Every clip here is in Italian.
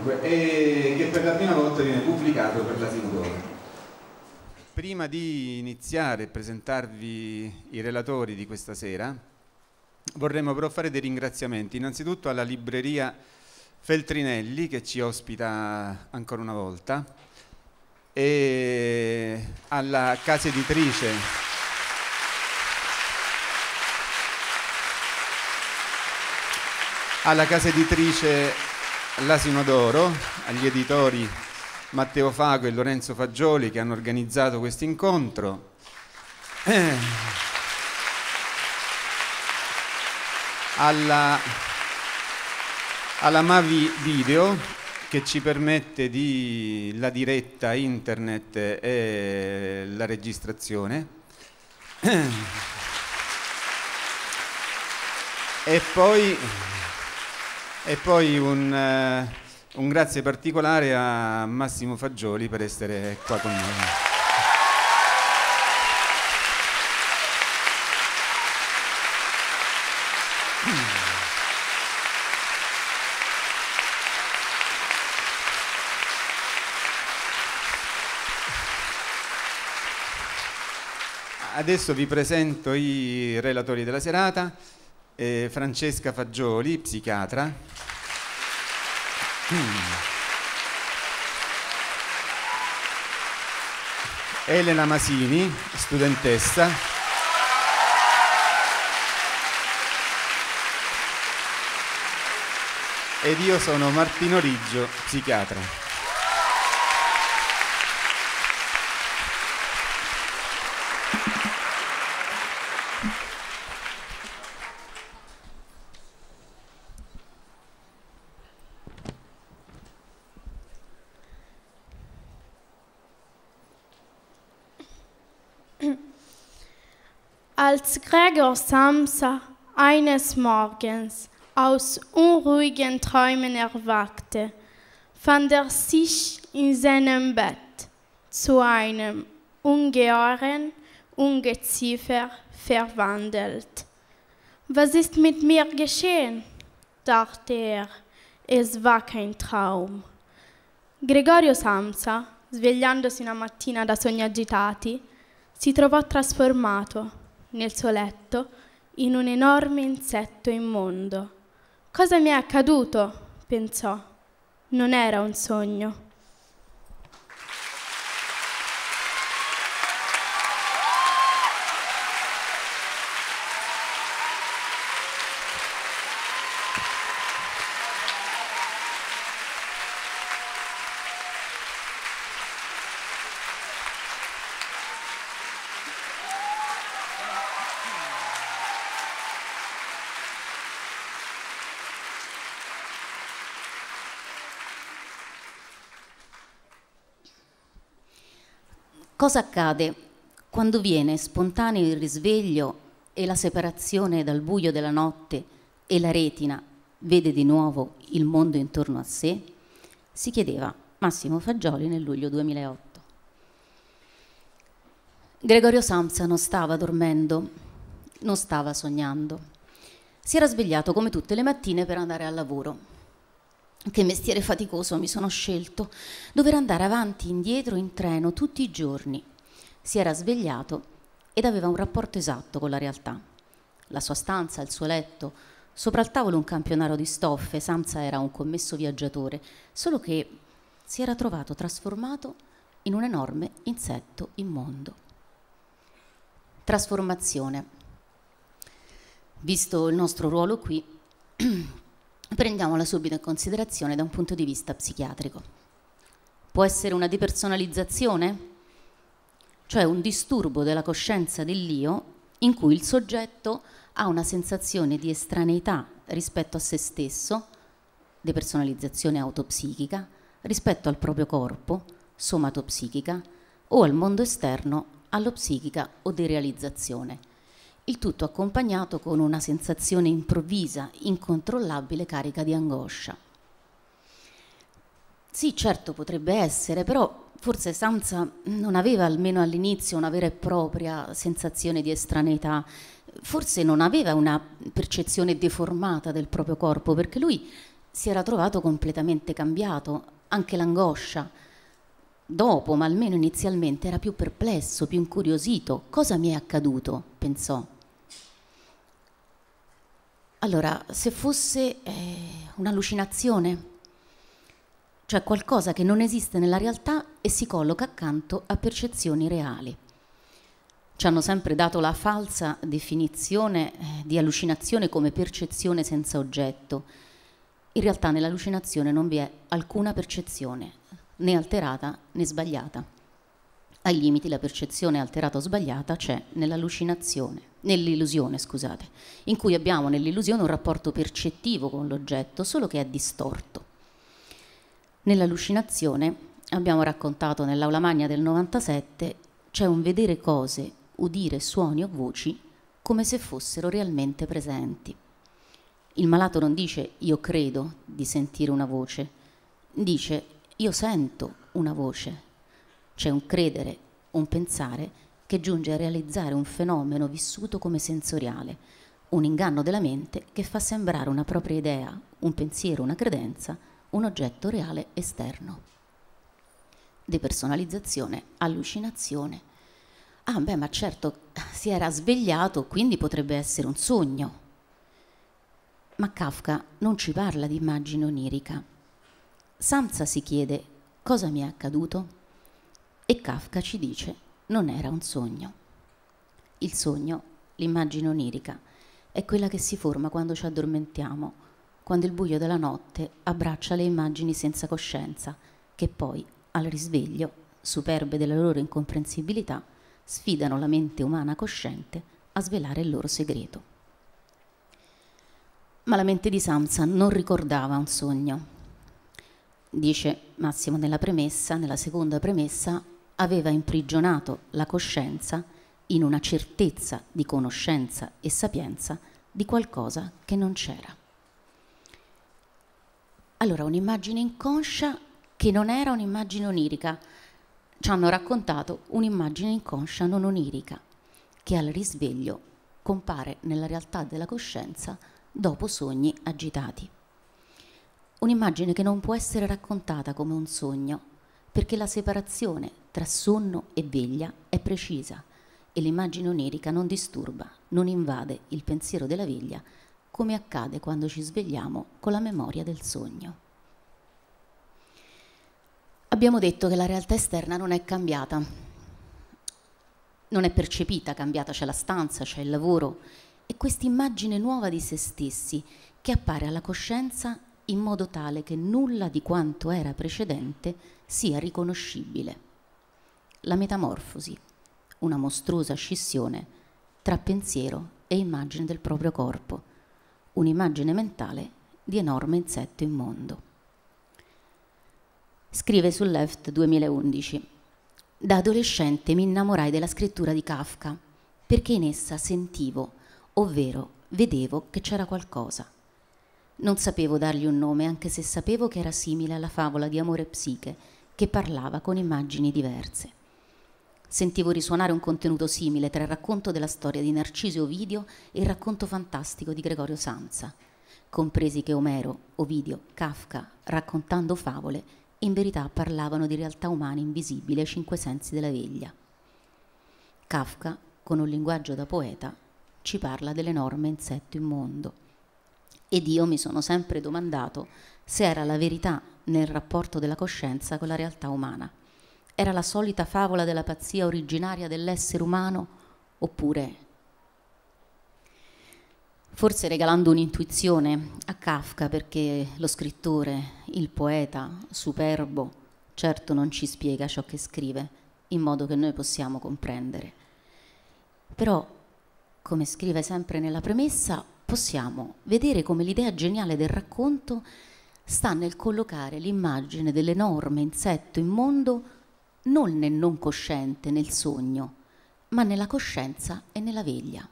Dunque, e che per la prima volta viene pubblicato per l'asilo d'oro. Prima di iniziare e presentarvi i relatori di questa sera, vorremmo però fare dei ringraziamenti, innanzitutto alla libreria Feltrinelli che ci ospita ancora una volta e alla casa editrice alla casa editrice L'Asino d'Oro, agli editori Matteo Fago e Lorenzo Fagioli che hanno organizzato questo incontro. Eh. Alla, alla Mavi Video che ci permette di, la diretta internet e la registrazione. Eh. E poi e poi un, uh, un, grazie particolare a Massimo Fagioli per essere qua con noi. Adesso vi presento i relatori della serata eh, Francesca Fagioli, psichiatra. Mm. Elena Masini, studentessa. Ed io sono Martino Riggio, psichiatra. Als Gregor Samsa eines Morgens aus unruhigen Träumen erwachte, fand er sich in seinem Bett zu einem ungeheuren Ungeziefer verwandelt. Was ist mit mir geschehen? dachte er. Es war kein Traum. Gregorio Samsa, svegliandosi una mattina da sogni agitati, si trovò trasformato nel suo letto in un enorme insetto immondo. Cosa mi è accaduto? pensò. Non era un sogno. Cosa accade quando viene spontaneo il risveglio e la separazione dal buio della notte e la retina vede di nuovo il mondo intorno a sé? Si chiedeva Massimo Fagioli nel luglio 2008. Gregorio Samsa non stava dormendo, non stava sognando. Si era svegliato come tutte le mattine per andare al lavoro. Che mestiere faticoso mi sono scelto, dover andare avanti e indietro in treno tutti i giorni. Si era svegliato ed aveva un rapporto esatto con la realtà. La sua stanza, il suo letto, sopra il tavolo un campionario di stoffe, Samsa era un commesso viaggiatore, solo che si era trovato trasformato in un enorme insetto immondo. Trasformazione. Visto il nostro ruolo qui, prendiamola subito in considerazione da un punto di vista psichiatrico. Può essere una depersonalizzazione? Cioè un disturbo della coscienza dell'io in cui il soggetto ha una sensazione di estraneità rispetto a se stesso, depersonalizzazione autopsichica, rispetto al proprio corpo, somatopsichica, o al mondo esterno, allopsichica o derealizzazione il tutto accompagnato con una sensazione improvvisa, incontrollabile carica di angoscia. Sì, certo, potrebbe essere, però forse Sansa non aveva almeno all'inizio una vera e propria sensazione di estraneità, forse non aveva una percezione deformata del proprio corpo, perché lui si era trovato completamente cambiato, anche l'angoscia. Dopo, ma almeno inizialmente, era più perplesso, più incuriosito. Cosa mi è accaduto? pensò. Allora, se fosse eh, un'allucinazione, cioè qualcosa che non esiste nella realtà e si colloca accanto a percezioni reali. Ci hanno sempre dato la falsa definizione eh, di allucinazione come percezione senza oggetto. In realtà nell'allucinazione non vi è alcuna percezione, né alterata né sbagliata. Ai limiti la percezione alterata o sbagliata c'è nell'allucinazione, nell'illusione, scusate, in cui abbiamo nell'illusione un rapporto percettivo con l'oggetto, solo che è distorto. Nell'allucinazione, abbiamo raccontato nell'aula magna del 97, c'è un vedere cose, udire suoni o voci come se fossero realmente presenti. Il malato non dice io credo di sentire una voce, dice io sento una voce. C'è un credere, un pensare che giunge a realizzare un fenomeno vissuto come sensoriale, un inganno della mente che fa sembrare una propria idea, un pensiero, una credenza, un oggetto reale esterno. Depersonalizzazione, allucinazione. Ah, beh, ma certo, si era svegliato, quindi potrebbe essere un sogno. Ma Kafka non ci parla di immagine onirica. Samsa si chiede cosa mi è accaduto e Kafka ci dice non era un sogno. Il sogno, l'immagine onirica, è quella che si forma quando ci addormentiamo quando il buio della notte abbraccia le immagini senza coscienza, che poi, al risveglio, superbe della loro incomprensibilità, sfidano la mente umana cosciente a svelare il loro segreto. Ma la mente di Samsa non ricordava un sogno. Dice Massimo nella premessa, nella seconda premessa, aveva imprigionato la coscienza in una certezza di conoscenza e sapienza di qualcosa che non c'era. Allora, un'immagine inconscia che non era un'immagine onirica. Ci hanno raccontato un'immagine inconscia non onirica, che al risveglio compare nella realtà della coscienza dopo sogni agitati. Un'immagine che non può essere raccontata come un sogno, perché la separazione tra sonno e veglia è precisa e l'immagine onirica non disturba, non invade il pensiero della veglia come accade quando ci svegliamo con la memoria del sogno. Abbiamo detto che la realtà esterna non è cambiata, non è percepita, cambiata, c'è la stanza, c'è il lavoro e questa immagine nuova di se stessi che appare alla coscienza in modo tale che nulla di quanto era precedente sia riconoscibile. La metamorfosi, una mostruosa scissione tra pensiero e immagine del proprio corpo, un'immagine mentale di enorme insetto immondo. Scrive su Left 2011. Da adolescente mi innamorai della scrittura di Kafka perché in essa sentivo, ovvero vedevo che c'era qualcosa. Non sapevo dargli un nome, anche se sapevo che era simile alla favola di amore psiche, che parlava con immagini diverse. Sentivo risuonare un contenuto simile tra il racconto della storia di Narciso Ovidio e il racconto fantastico di Gregorio Samsa, compresi che Omero, Ovidio, Kafka, raccontando favole, in verità parlavano di realtà umane invisibili ai cinque sensi della veglia. Kafka, con un linguaggio da poeta, ci parla dell'enorme insetto immondo. Ed io mi sono sempre domandato se era la verità nel rapporto della coscienza con la realtà umana era la solita favola della pazzia originaria dell'essere umano oppure forse regalando un'intuizione a Kafka perché lo scrittore, il poeta superbo, certo non ci spiega ciò che scrive in modo che noi possiamo comprendere. Però, come scrive sempre nella premessa, possiamo vedere come l'idea geniale del racconto sta nel collocare l'immagine dell'enorme insetto immondo non nel non cosciente, nel sogno, ma nella coscienza e nella veglia.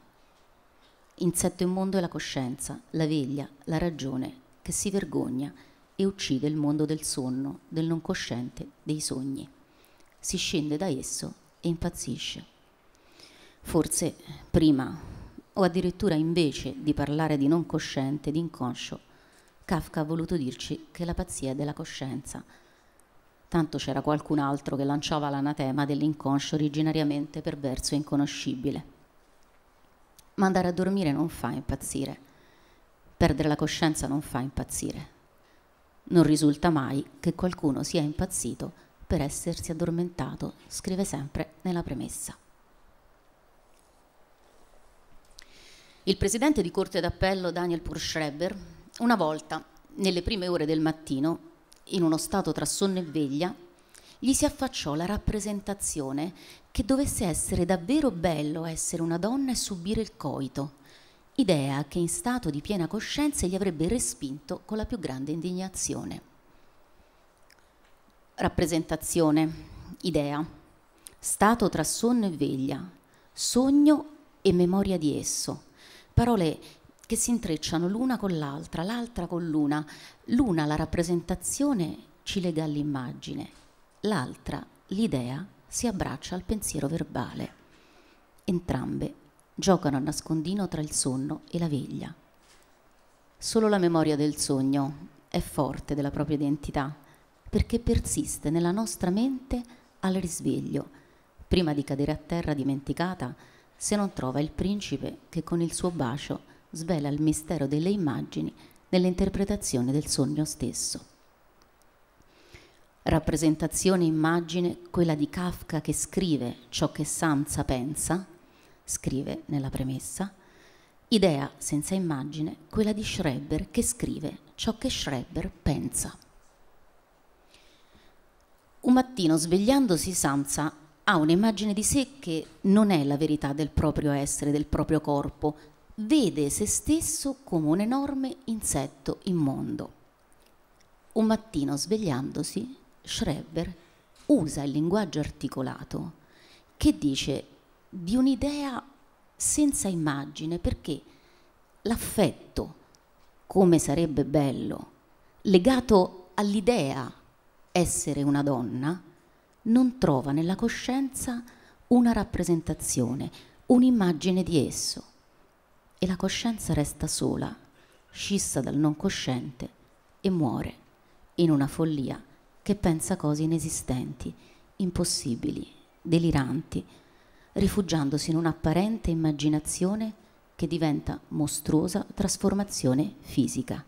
Insetto immondo è la coscienza, la veglia, la ragione, che si vergogna e uccide il mondo del sonno, del non cosciente, dei sogni. Si scende da esso e impazzisce. Forse prima, o addirittura invece di parlare di non cosciente, di inconscio, Kafka ha voluto dirci che la pazzia è della coscienza. Tanto c'era qualcun altro che lanciava l'anatema dell'inconscio originariamente perverso e inconoscibile. Ma andare a dormire non fa impazzire. Perdere la coscienza non fa impazzire. Non risulta mai che qualcuno sia impazzito per essersi addormentato, scrive sempre nella premessa. Il presidente di Corte d'Appello Daniel Purschreiber una volta, nelle prime ore del mattino, in uno stato tra sonno e veglia, gli si affacciò la rappresentazione che dovesse essere davvero bello essere una donna e subire il coito, idea che in stato di piena coscienza gli avrebbe respinto con la più grande indignazione. Rappresentazione, idea, stato tra sonno e veglia, sogno e memoria di esso, parole che si intrecciano l'una con l'altra, l'altra con l'una. L'una, la rappresentazione, ci lega all'immagine, l'altra, l'idea, si abbraccia al pensiero verbale. Entrambe giocano a nascondino tra il sonno e la veglia. Solo la memoria del sogno è forte della propria identità perché persiste nella nostra mente al risveglio, prima di cadere a terra dimenticata se non trova il principe che con il suo bacio svela il mistero delle immagini nell'interpretazione del sogno stesso. Rappresentazione immagine, quella di Kafka che scrive ciò che Sansa pensa, scrive nella premessa, idea senza immagine, quella di Schreber che scrive ciò che Schreber pensa. Un mattino svegliandosi Sansa ha un'immagine di sé che non è la verità del proprio essere, del proprio corpo, vede se stesso come un enorme insetto immondo. Un mattino svegliandosi, Schreber usa il linguaggio articolato che dice di un'idea senza immagine perché l'affetto, come sarebbe bello, legato all'idea essere una donna, non trova nella coscienza una rappresentazione, un'immagine di esso e la coscienza resta sola, scissa dal non cosciente e muore in una follia che pensa cose inesistenti, impossibili, deliranti, rifugiandosi in un'apparente immaginazione che diventa mostruosa trasformazione fisica,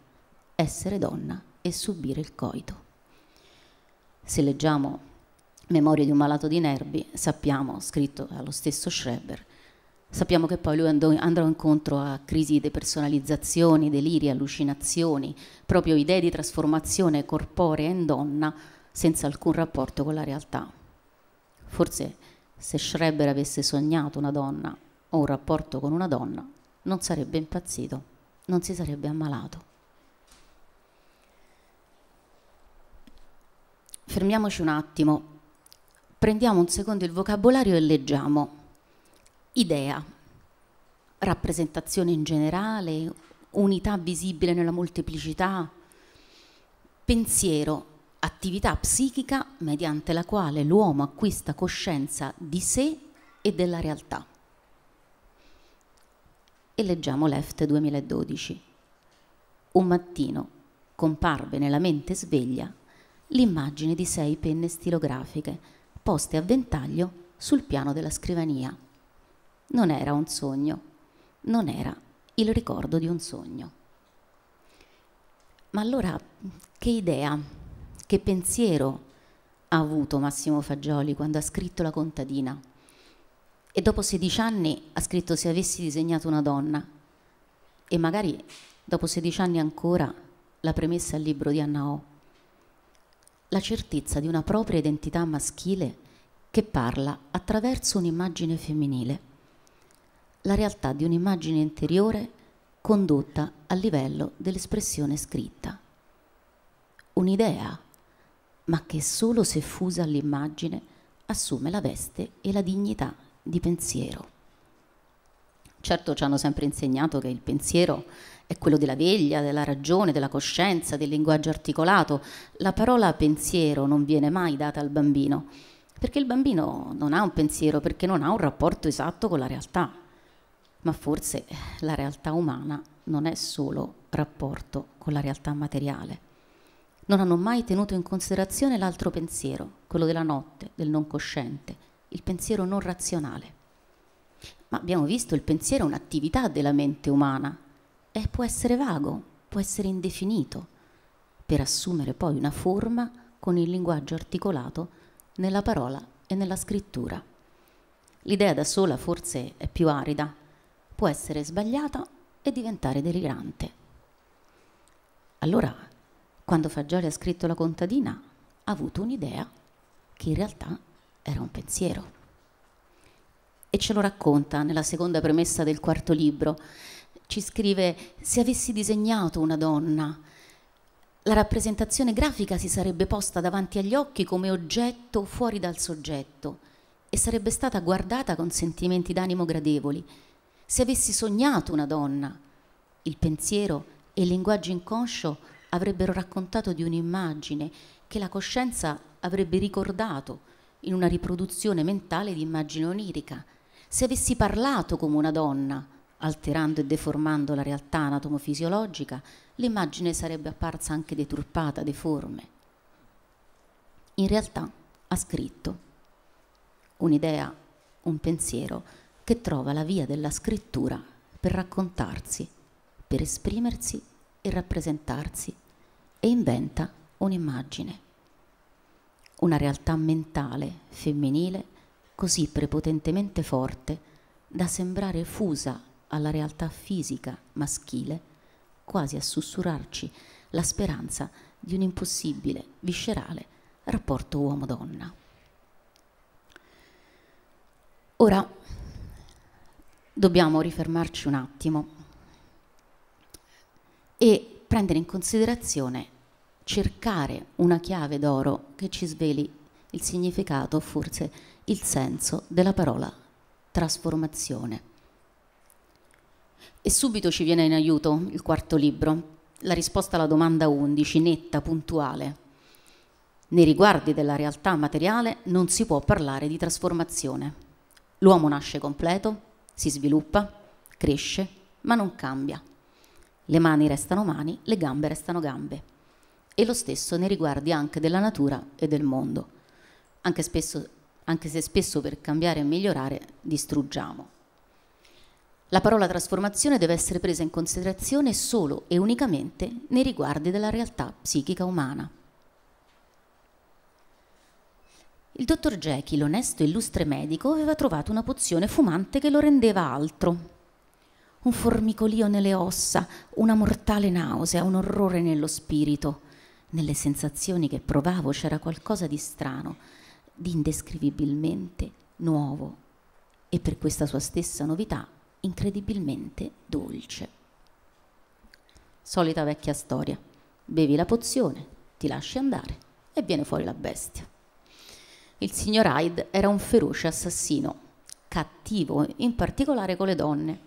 essere donna e subire il coito. Se leggiamo Memorie di un malato di nervi, sappiamo, scritto dallo stesso Schreber, Sappiamo che poi lui andò, andrà incontro a crisi di depersonalizzazioni, deliri, allucinazioni, proprio idee di trasformazione corporea in donna senza alcun rapporto con la realtà. Forse se Schreber avesse sognato una donna o un rapporto con una donna, non sarebbe impazzito, non si sarebbe ammalato. Fermiamoci un attimo, prendiamo un secondo il vocabolario e leggiamo. Idea, rappresentazione in generale, unità visibile nella molteplicità, pensiero, attività psichica mediante la quale l'uomo acquista coscienza di sé e della realtà. E leggiamo l'EFT 2012. Un mattino comparve nella mente sveglia l'immagine di sei penne stilografiche poste a ventaglio sul piano della scrivania non era un sogno, non era il ricordo di un sogno. Ma allora che idea, che pensiero ha avuto Massimo Fagioli quando ha scritto La contadina? E dopo 16 anni ha scritto Se avessi disegnato una donna e magari dopo 16 anni ancora la premessa al libro di Anna O. La certezza di una propria identità maschile che parla attraverso un'immagine femminile la realtà di un'immagine interiore condotta a livello dell'espressione scritta. Un'idea, ma che solo se fusa all'immagine assume la veste e la dignità di pensiero. Certo ci hanno sempre insegnato che il pensiero è quello della veglia, della ragione, della coscienza, del linguaggio articolato. La parola pensiero non viene mai data al bambino, perché il bambino non ha un pensiero, perché non ha un rapporto esatto con la realtà. Ma forse la realtà umana non è solo rapporto con la realtà materiale. Non hanno mai tenuto in considerazione l'altro pensiero, quello della notte, del non cosciente, il pensiero non razionale. Ma abbiamo visto il pensiero è un'attività della mente umana e può essere vago, può essere indefinito, per assumere poi una forma con il linguaggio articolato nella parola e nella scrittura. L'idea da sola forse è più arida, può essere sbagliata e diventare delirante. Allora, quando Fagioli ha scritto la contadina, ha avuto un'idea che in realtà era un pensiero e ce lo racconta nella seconda premessa del quarto libro. Ci scrive, se avessi disegnato una donna, la rappresentazione grafica si sarebbe posta davanti agli occhi come oggetto fuori dal soggetto e sarebbe stata guardata con sentimenti d'animo gradevoli. Se avessi sognato una donna, il pensiero e il linguaggio inconscio avrebbero raccontato di un'immagine che la coscienza avrebbe ricordato in una riproduzione mentale di immagine onirica se avessi parlato come una donna, alterando e deformando la realtà anatomofisiologica, l'immagine sarebbe apparsa anche deturpata, deforme. In realtà ha scritto un'idea, un pensiero che trova la via della scrittura per raccontarsi, per esprimersi e rappresentarsi e inventa un'immagine, una realtà mentale femminile così prepotentemente forte da sembrare fusa alla realtà fisica maschile, quasi a sussurrarci la speranza di un impossibile, viscerale rapporto uomo-donna. Ora dobbiamo rifermarci un attimo e prendere in considerazione, cercare una chiave d'oro che ci sveli il significato, forse il senso della parola trasformazione. E subito ci viene in aiuto il quarto libro, la risposta alla domanda 11, netta, puntuale. Nei riguardi della realtà materiale non si può parlare di trasformazione. L'uomo nasce completo, si sviluppa, cresce, ma non cambia. Le mani restano mani, le gambe restano gambe. E lo stesso nei riguardi anche della natura e del mondo. Anche spesso anche se spesso per cambiare e migliorare distruggiamo. La parola trasformazione deve essere presa in considerazione solo e unicamente nei riguardi della realtà psichica umana. Il dottor Jekyll, l'onesto e illustre medico, aveva trovato una pozione fumante che lo rendeva altro. Un formicolio nelle ossa, una mortale nausea, un orrore nello spirito. Nelle sensazioni che provavo c'era qualcosa di strano, di indescrivibilmente nuovo e per questa sua stessa novità incredibilmente dolce. Solita vecchia storia. Bevi la pozione, ti lasci andare e viene fuori la bestia. Il signor Hyde era un feroce assassino, cattivo in particolare con le donne.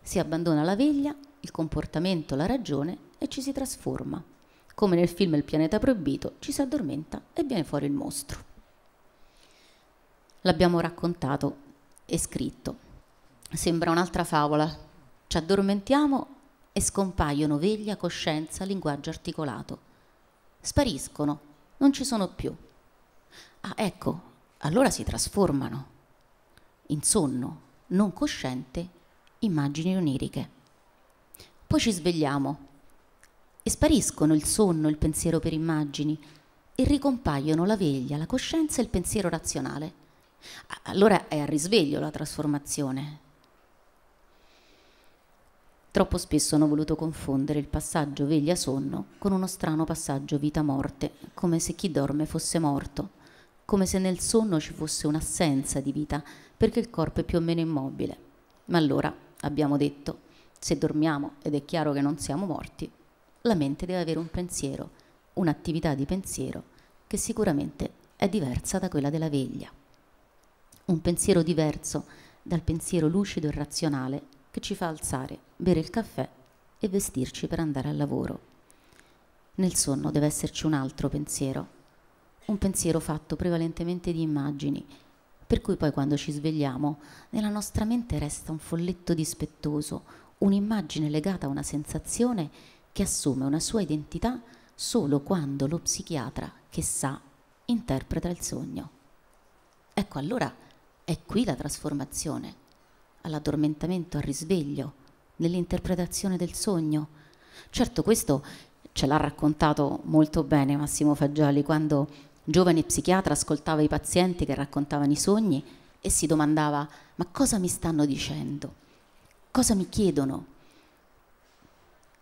Si abbandona la veglia, il comportamento, la ragione e ci si trasforma. Come nel film Il pianeta proibito, ci si addormenta e viene fuori il mostro l'abbiamo raccontato e scritto. Sembra un'altra favola. Ci addormentiamo e scompaiono veglia, coscienza, linguaggio articolato. Spariscono, non ci sono più. Ah, ecco, allora si trasformano in sonno, non cosciente, immagini oniriche. Poi ci svegliamo e spariscono il sonno, il pensiero per immagini e ricompaiono la veglia, la coscienza e il pensiero razionale. Allora è a risveglio la trasformazione. Troppo spesso hanno voluto confondere il passaggio veglia-sonno con uno strano passaggio vita-morte, come se chi dorme fosse morto, come se nel sonno ci fosse un'assenza di vita, perché il corpo è più o meno immobile. Ma allora, abbiamo detto, se dormiamo ed è chiaro che non siamo morti, la mente deve avere un pensiero, un'attività di pensiero che sicuramente è diversa da quella della veglia un pensiero diverso dal pensiero lucido e razionale che ci fa alzare, bere il caffè e vestirci per andare al lavoro. Nel sonno deve esserci un altro pensiero, un pensiero fatto prevalentemente di immagini, per cui poi quando ci svegliamo nella nostra mente resta un folletto dispettoso, un'immagine legata a una sensazione che assume una sua identità solo quando lo psichiatra che sa interpreta il sogno. Ecco allora è qui la trasformazione, all'addormentamento, al risveglio, nell'interpretazione del sogno. Certo questo ce l'ha raccontato molto bene Massimo Fagioli quando giovane psichiatra ascoltava i pazienti che raccontavano i sogni e si domandava ma cosa mi stanno dicendo? Cosa mi chiedono?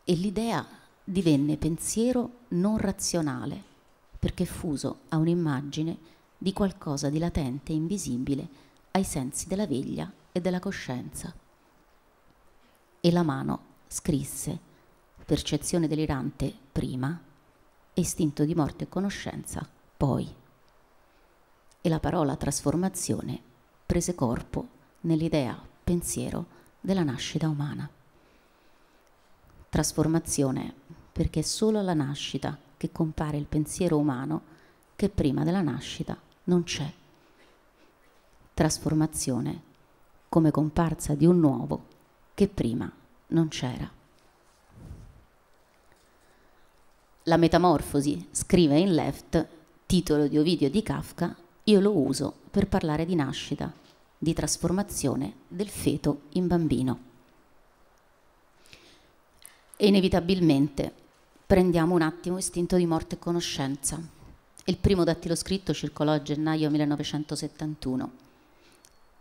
E l'idea divenne pensiero non razionale perché fuso a un'immagine di qualcosa di latente e invisibile ai sensi della veglia e della coscienza. E la mano scrisse percezione delirante prima, istinto di morte e conoscenza poi. E la parola trasformazione prese corpo nell'idea pensiero della nascita umana. Trasformazione perché è solo alla nascita che compare il pensiero umano che prima della nascita non c'è. Trasformazione come comparsa di un nuovo che prima non c'era. La metamorfosi, scrive in Left, titolo di Ovidio di Kafka, io lo uso per parlare di nascita, di trasformazione del feto in bambino. E inevitabilmente prendiamo un attimo istinto di morte e conoscenza. Il primo dattilo scritto circolò a gennaio 1971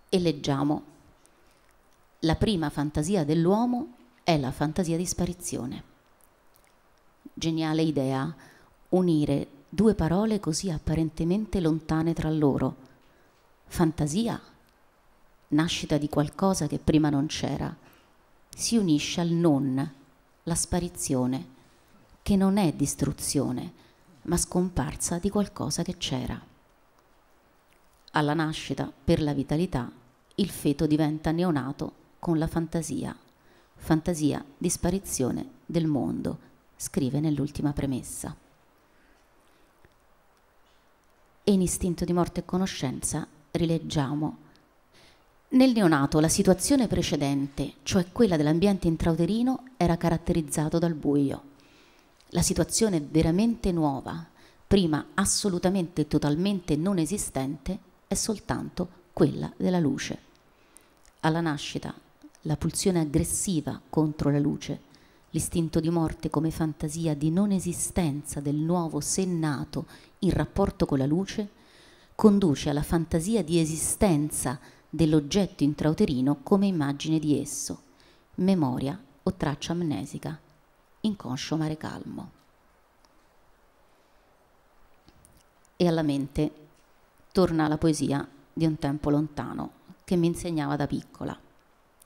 e leggiamo La prima fantasia dell'uomo è la fantasia di sparizione. Geniale idea unire due parole così apparentemente lontane tra loro. Fantasia, nascita di qualcosa che prima non c'era, si unisce al non, la sparizione che non è distruzione, ma scomparsa di qualcosa che c'era. Alla nascita, per la vitalità, il feto diventa neonato con la fantasia, fantasia di sparizione del mondo, scrive nell'ultima premessa. E in istinto di morte e conoscenza rileggiamo nel neonato la situazione precedente, cioè quella dell'ambiente intrauterino, era caratterizzato dal buio la situazione veramente nuova, prima assolutamente e totalmente non esistente, è soltanto quella della luce. Alla nascita, la pulsione aggressiva contro la luce, l'istinto di morte come fantasia di non esistenza del nuovo sé nato in rapporto con la luce, conduce alla fantasia di esistenza dell'oggetto intrauterino come immagine di esso, memoria o traccia amnesica inconscio mare calmo. E alla mente torna la poesia di un tempo lontano che mi insegnava da piccola.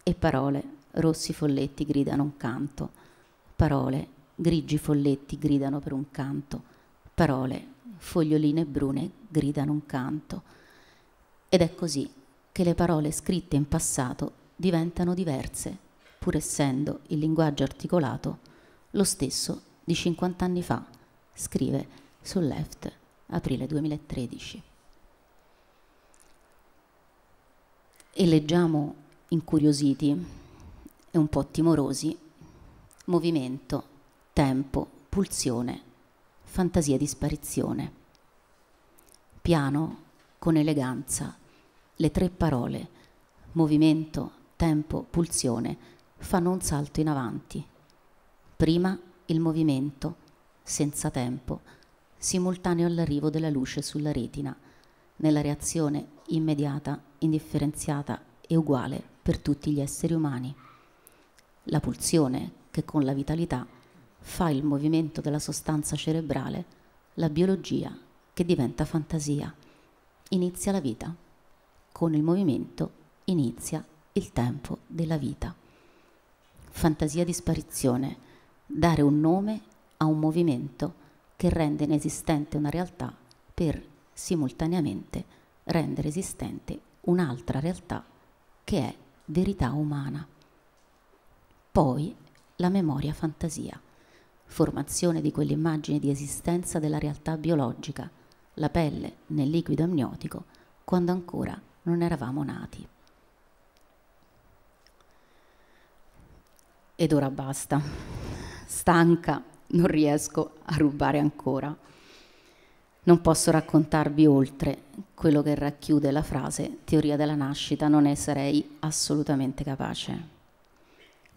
E parole, rossi folletti gridano un canto, parole, grigi folletti gridano per un canto, parole, foglioline brune gridano un canto. Ed è così che le parole scritte in passato diventano diverse, pur essendo il linguaggio articolato lo stesso di 50 anni fa, scrive sul Left, aprile 2013. E leggiamo incuriositi e un po' timorosi. Movimento, tempo, pulsione, fantasia di sparizione. Piano, con eleganza, le tre parole movimento, tempo, pulsione fanno un salto in avanti. Prima il movimento, senza tempo, simultaneo all'arrivo della luce sulla retina, nella reazione immediata, indifferenziata e uguale per tutti gli esseri umani. La pulsione che con la vitalità fa il movimento della sostanza cerebrale, la biologia che diventa fantasia. Inizia la vita. Con il movimento inizia il tempo della vita. Fantasia di sparizione dare un nome a un movimento che rende inesistente una realtà per simultaneamente rendere esistente un'altra realtà che è verità umana. poi la memoria fantasia, formazione di quell'immagine di esistenza della realtà biologica, la pelle nel liquido amniotico, quando ancora non eravamo nati. Ed ora basta. Stanca, non riesco a rubare ancora. Non posso raccontarvi oltre quello che racchiude la frase teoria della nascita, non ne sarei assolutamente capace.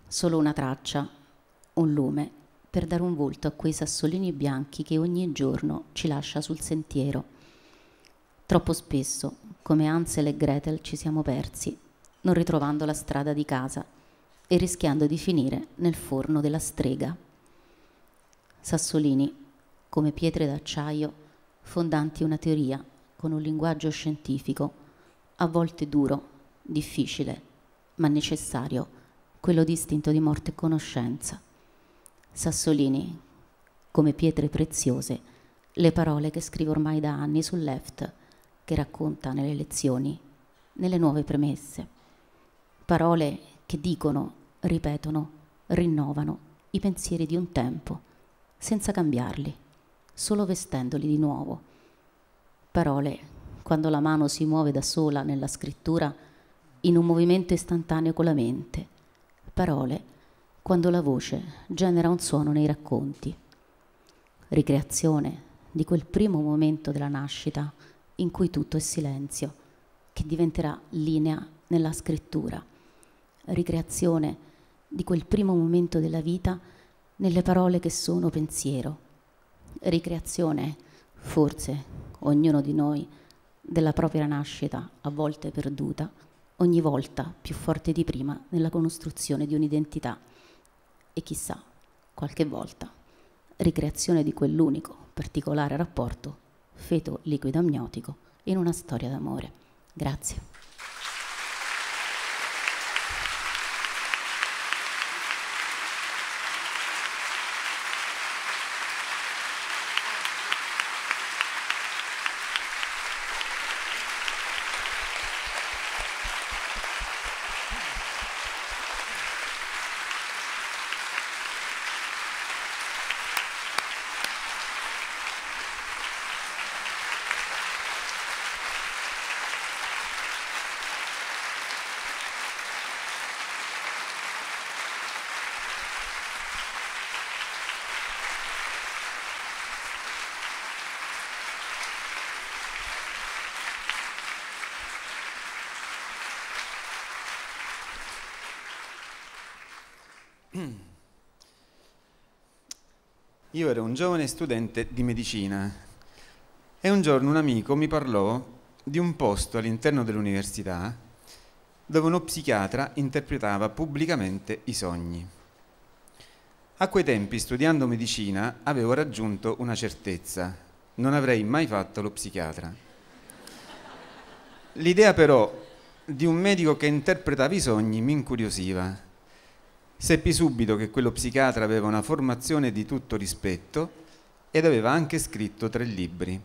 Solo una traccia, un lume, per dare un volto a quei sassolini bianchi che ogni giorno ci lascia sul sentiero. Troppo spesso, come Ansel e Gretel, ci siamo persi, non ritrovando la strada di casa e rischiando di finire nel forno della strega. Sassolini, come pietre d'acciaio, fondanti una teoria con un linguaggio scientifico, a volte duro, difficile, ma necessario, quello distinto di morte e conoscenza. Sassolini, come pietre preziose, le parole che scrivo ormai da anni sul left, che racconta nelle lezioni, nelle nuove premesse. Parole che dicono, ripetono, rinnovano i pensieri di un tempo, senza cambiarli solo vestendoli di nuovo. Parole, quando la mano si muove da sola nella scrittura, in un movimento istantaneo con la mente. Parole, quando la voce genera un suono nei racconti. Ricreazione di quel primo momento della nascita in cui tutto è silenzio, che diventerà linea nella scrittura. Ricreazione di quel primo momento della vita nelle parole che sono pensiero ricreazione, forse, ognuno di noi, della propria nascita, a volte perduta, ogni volta più forte di prima nella costruzione di un'identità e chissà, qualche volta, ricreazione di quell'unico, particolare rapporto feto liquido amniotico in una storia d'amore. Grazie. Io ero un giovane studente di medicina e un giorno un amico mi parlò di un posto all'interno dell'università dove uno psichiatra interpretava pubblicamente i sogni. A quei tempi, studiando medicina, avevo raggiunto una certezza, non avrei mai fatto lo psichiatra. L'idea però di un medico che interpretava i sogni mi incuriosiva Seppi subito che quello psichiatra aveva una formazione di tutto rispetto ed aveva anche scritto tre libri.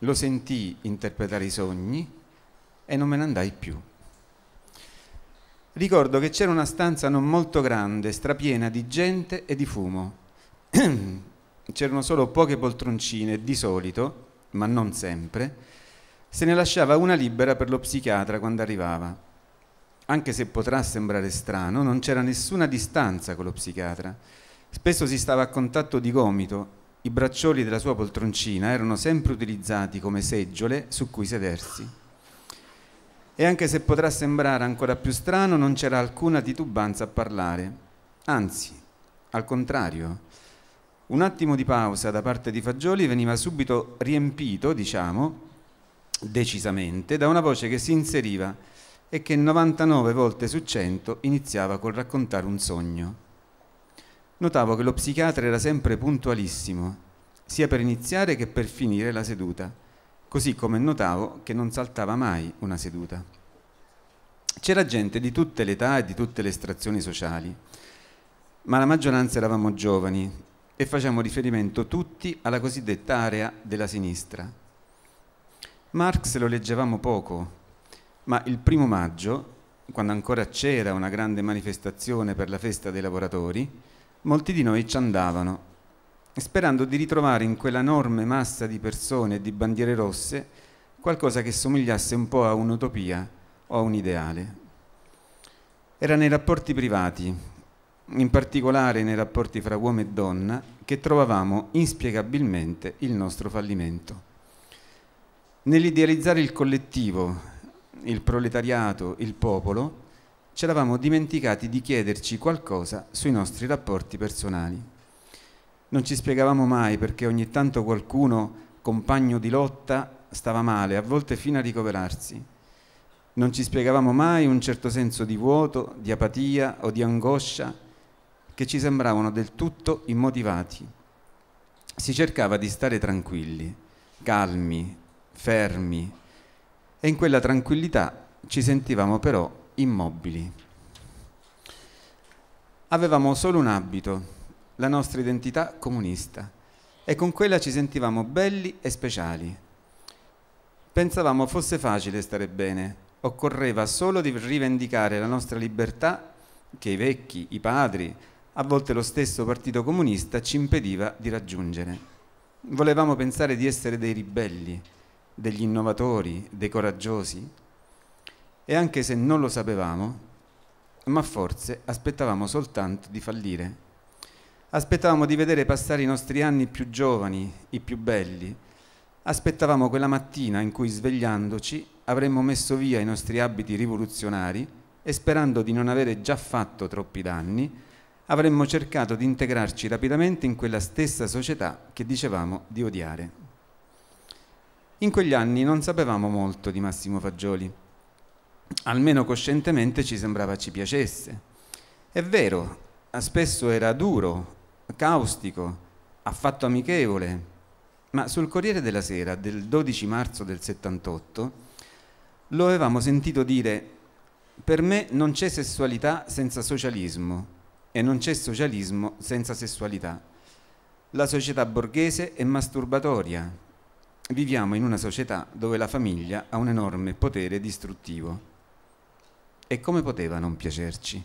Lo sentii interpretare i sogni e non me ne andai più. Ricordo che c'era una stanza non molto grande, strapiena di gente e di fumo. C'erano solo poche poltroncine di solito, ma non sempre, se ne lasciava una libera per lo psichiatra quando arrivava anche se potrà sembrare strano, non c'era nessuna distanza con lo psichiatra. Spesso si stava a contatto di gomito, i braccioli della sua poltroncina erano sempre utilizzati come seggiole su cui sedersi. E anche se potrà sembrare ancora più strano, non c'era alcuna titubanza a parlare. Anzi, al contrario, un attimo di pausa da parte di Fagioli veniva subito riempito, diciamo, decisamente, da una voce che si inseriva e che 99 volte su 100 iniziava col raccontare un sogno. Notavo che lo psichiatra era sempre puntualissimo, sia per iniziare che per finire la seduta, così come notavo che non saltava mai una seduta. C'era gente di tutte le età e di tutte le estrazioni sociali, ma la maggioranza eravamo giovani e facciamo riferimento tutti alla cosiddetta area della sinistra. Marx lo leggevamo poco, ma il primo maggio quando ancora c'era una grande manifestazione per la festa dei lavoratori, molti di noi ci andavano, sperando di ritrovare in quella enorme massa di persone e di bandiere rosse qualcosa che somigliasse un po' a un'utopia o a un ideale. Era nei rapporti privati, in particolare nei rapporti fra uomo e donna, che trovavamo inspiegabilmente il nostro fallimento. Nell'idealizzare il collettivo, il proletariato, il popolo, ci eravamo dimenticati di chiederci qualcosa sui nostri rapporti personali. Non ci spiegavamo mai perché ogni tanto qualcuno, compagno di lotta, stava male, a volte fino a ricoverarsi. Non ci spiegavamo mai un certo senso di vuoto, di apatia o di angoscia che ci sembravano del tutto immotivati. Si cercava di stare tranquilli, calmi, fermi, e in quella tranquillità ci sentivamo però immobili. Avevamo solo un abito, la nostra identità comunista, e con quella ci sentivamo belli e speciali. Pensavamo fosse facile stare bene, occorreva solo di rivendicare la nostra libertà che i vecchi, i padri, a volte lo stesso Partito Comunista ci impediva di raggiungere. Volevamo pensare di essere dei ribelli, degli innovatori, dei coraggiosi. E anche se non lo sapevamo, ma forse aspettavamo soltanto di fallire. Aspettavamo di vedere passare i nostri anni più giovani, i più belli. Aspettavamo quella mattina in cui svegliandoci avremmo messo via i nostri abiti rivoluzionari e sperando di non avere già fatto troppi danni, avremmo cercato di integrarci rapidamente in quella stessa società che dicevamo di odiare. In quegli anni non sapevamo molto di Massimo Fagioli, almeno coscientemente ci sembrava ci piacesse. È vero, spesso era duro, caustico, affatto amichevole, ma sul Corriere della Sera del 12 marzo del 78 lo avevamo sentito dire per me non c'è sessualità senza socialismo e non c'è socialismo senza sessualità. La società borghese è masturbatoria. Viviamo in una società dove la famiglia ha un enorme potere distruttivo. E come poteva non piacerci?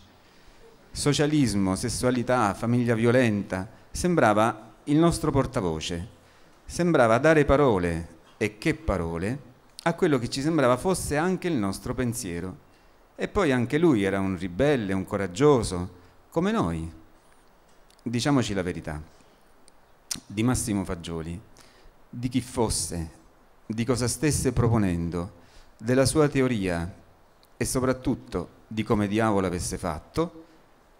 Socialismo, sessualità, famiglia violenta, sembrava il nostro portavoce. Sembrava dare parole, e che parole, a quello che ci sembrava fosse anche il nostro pensiero. E poi anche lui era un ribelle, un coraggioso, come noi. Diciamoci la verità, di Massimo Fagioli, di chi fosse, di cosa stesse proponendo, della sua teoria e soprattutto di come diavolo avesse fatto,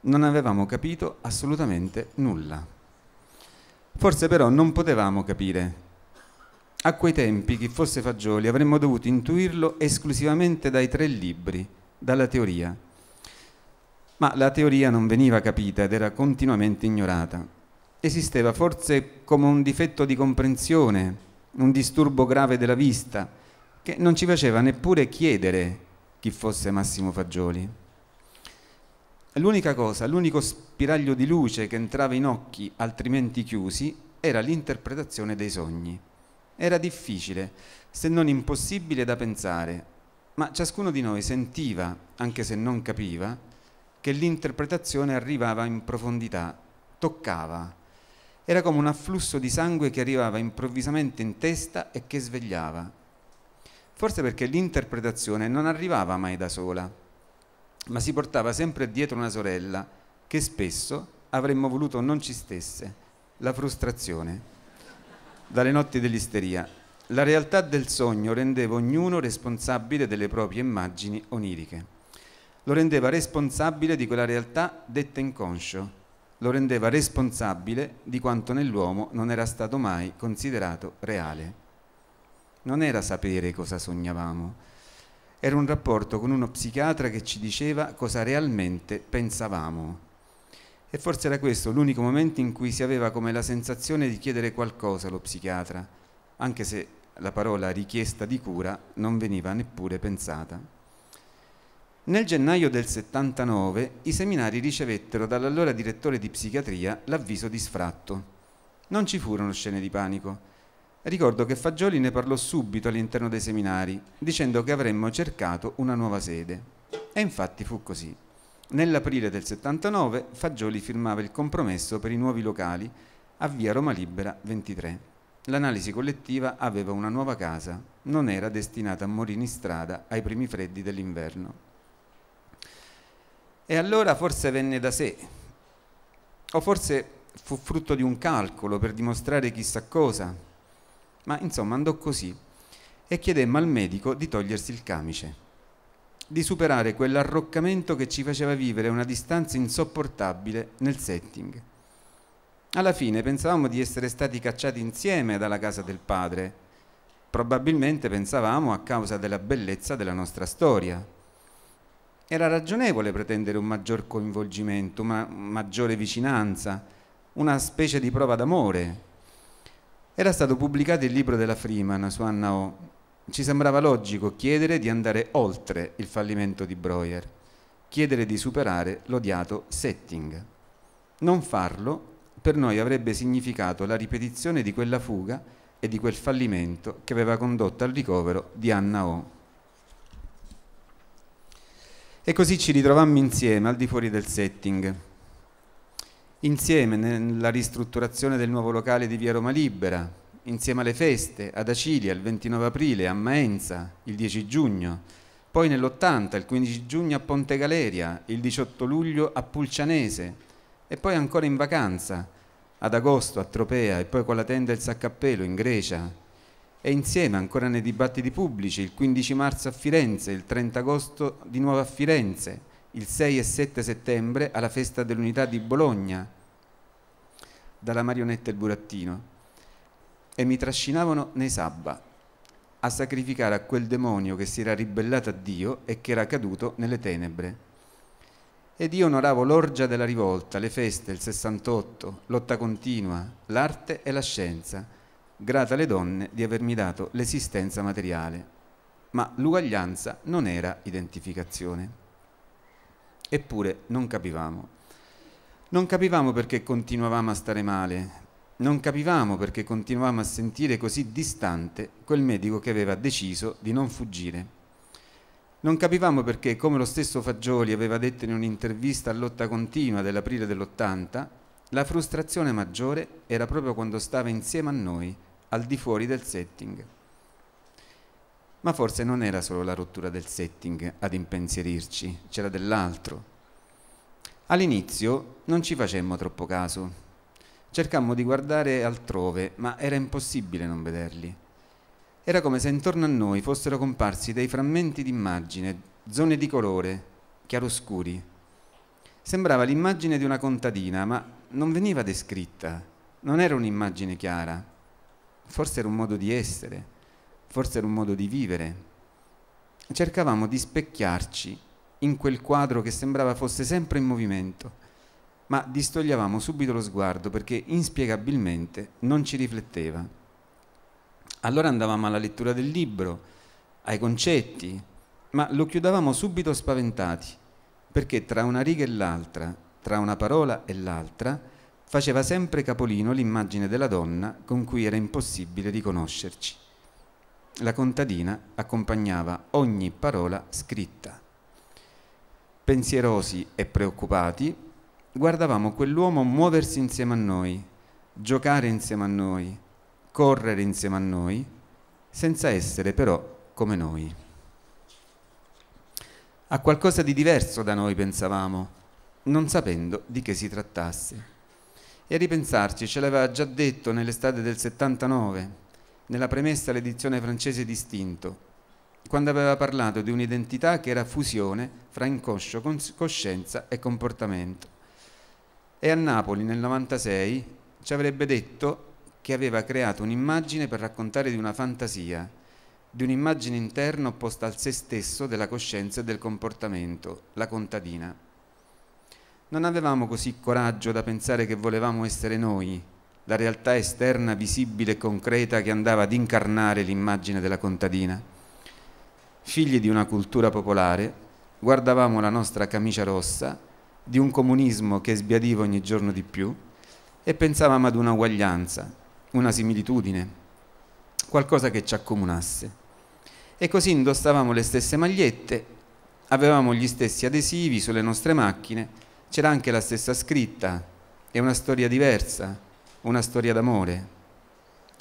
non avevamo capito assolutamente nulla. Forse però non potevamo capire. A quei tempi, chi fosse Fagioli, avremmo dovuto intuirlo esclusivamente dai tre libri, dalla teoria ma la teoria non veniva capita ed era continuamente ignorata. Esisteva forse come un difetto di comprensione, un disturbo grave della vista, che non ci faceva neppure chiedere chi fosse Massimo Fagioli. L'unica cosa, l'unico spiraglio di luce che entrava in occhi altrimenti chiusi era l'interpretazione dei sogni. Era difficile, se non impossibile da pensare, ma ciascuno di noi sentiva, anche se non capiva, che l'interpretazione arrivava in profondità, toccava. Era come un afflusso di sangue che arrivava improvvisamente in testa e che svegliava. Forse perché l'interpretazione non arrivava mai da sola, ma si portava sempre dietro una sorella che spesso avremmo voluto non ci stesse, la frustrazione. Dalle notti dell'isteria, la realtà del sogno rendeva ognuno responsabile delle proprie immagini oniriche lo rendeva responsabile di quella realtà detta inconscio, lo rendeva responsabile di quanto nell'uomo non era stato mai considerato reale. Non era sapere cosa sognavamo, era un rapporto con uno psichiatra che ci diceva cosa realmente pensavamo. E forse era questo l'unico momento in cui si aveva come la sensazione di chiedere qualcosa allo psichiatra, anche se la parola richiesta di cura non veniva neppure pensata. Nel gennaio del 79 i seminari ricevettero dall'allora direttore di psichiatria l'avviso di sfratto. Non ci furono scene di panico. Ricordo che Fagioli ne parlò subito all'interno dei seminari, dicendo che avremmo cercato una nuova sede. E infatti fu così. Nell'aprile del 79 Fagioli firmava il compromesso per i nuovi locali a via Roma Libera 23. L'analisi collettiva aveva una nuova casa, non era destinata a morire in strada ai primi freddi dell'inverno. E allora forse venne da sé, o forse fu frutto di un calcolo per dimostrare chissà cosa, ma insomma andò così e chiedemmo al medico di togliersi il camice di superare quell'arroccamento che ci faceva vivere una distanza insopportabile nel setting. Alla fine pensavamo di essere stati cacciati insieme dalla casa del padre. Probabilmente pensavamo a causa della bellezza della nostra storia. Era ragionevole pretendere un maggior coinvolgimento, una maggiore vicinanza, una specie di prova d'amore. Era stato pubblicato il libro della Freeman su Anna O ci sembrava logico chiedere di andare oltre il fallimento di Breuer, chiedere di superare l'odiato setting. Non farlo per noi avrebbe significato la ripetizione di quella fuga e di quel fallimento che aveva condotto al ricovero di Anna O. E così ci ritrovammo insieme al di fuori del setting, insieme nella ristrutturazione del nuovo locale di Via Roma Libera, insieme alle feste, ad Acilia il 29 aprile, a Maenza il 10 giugno, poi nell'80 il 15 giugno a Ponte Galeria, il 18 luglio a Pulcianese e poi ancora in vacanza, ad agosto a Tropea e poi con la tenda del Saccappelo in Grecia e insieme ancora nei dibattiti pubblici il 15 marzo a Firenze, il 30 agosto di nuovo a Firenze, il 6 e 7 settembre alla festa dell'unità di Bologna, dalla marionetta Il Burattino e mi trascinavano nei sabba a sacrificare a quel demonio che si era ribellato a Dio e che era caduto nelle tenebre. Ed io onoravo l'orgia della rivolta, le feste, il 68, lotta continua, l'arte e la scienza, grata alle donne di avermi dato l'esistenza materiale. Ma l'uguaglianza non era identificazione. Eppure non capivamo. Non capivamo perché continuavamo a stare male, non capivamo perché continuavamo a sentire così distante quel medico che aveva deciso di non fuggire. Non capivamo perché, come lo stesso Fagioli aveva detto in un'intervista a Lotta Continua dell'aprile dell'80, la frustrazione maggiore era proprio quando stava insieme a noi, al di fuori del setting. Ma forse non era solo la rottura del setting ad impensierirci, c'era dell'altro. All'inizio non ci facemmo troppo caso, Cercammo di guardare altrove, ma era impossibile non vederli. Era come se intorno a noi fossero comparsi dei frammenti d'immagine, zone di colore, chiaroscuri. Sembrava l'immagine di una contadina, ma non veniva descritta, non era un'immagine chiara. Forse era un modo di essere, forse era un modo di vivere. Cercavamo di specchiarci in quel quadro che sembrava fosse sempre in movimento ma distogliavamo subito lo sguardo perché inspiegabilmente non ci rifletteva. Allora andavamo alla lettura del libro, ai concetti, ma lo chiudevamo subito spaventati, perché tra una riga e l'altra, tra una parola e l'altra, faceva sempre capolino l'immagine della donna con cui era impossibile riconoscerci. La contadina accompagnava ogni parola scritta. Pensierosi e preoccupati, guardavamo quell'uomo muoversi insieme a noi, giocare insieme a noi, correre insieme a noi, senza essere però come noi. A qualcosa di diverso da noi pensavamo, non sapendo di che si trattasse. E a ripensarci ce l'aveva già detto nell'estate del 79, nella premessa all'edizione francese Distinto, quando aveva parlato di un'identità che era fusione fra inconscio, coscienza e comportamento e a Napoli nel 96 ci avrebbe detto che aveva creato un'immagine per raccontare di una fantasia, di un'immagine interna opposta al se stesso della coscienza e del comportamento, la contadina. Non avevamo così coraggio da pensare che volevamo essere noi, la realtà esterna, visibile e concreta che andava ad incarnare l'immagine della contadina. Figli di una cultura popolare, guardavamo la nostra camicia rossa di un comunismo che sbiadiva ogni giorno di più e pensavamo ad una uguaglianza, una similitudine, qualcosa che ci accomunasse. E così indossavamo le stesse magliette, avevamo gli stessi adesivi sulle nostre macchine, c'era anche la stessa scritta, è una storia diversa, una storia d'amore.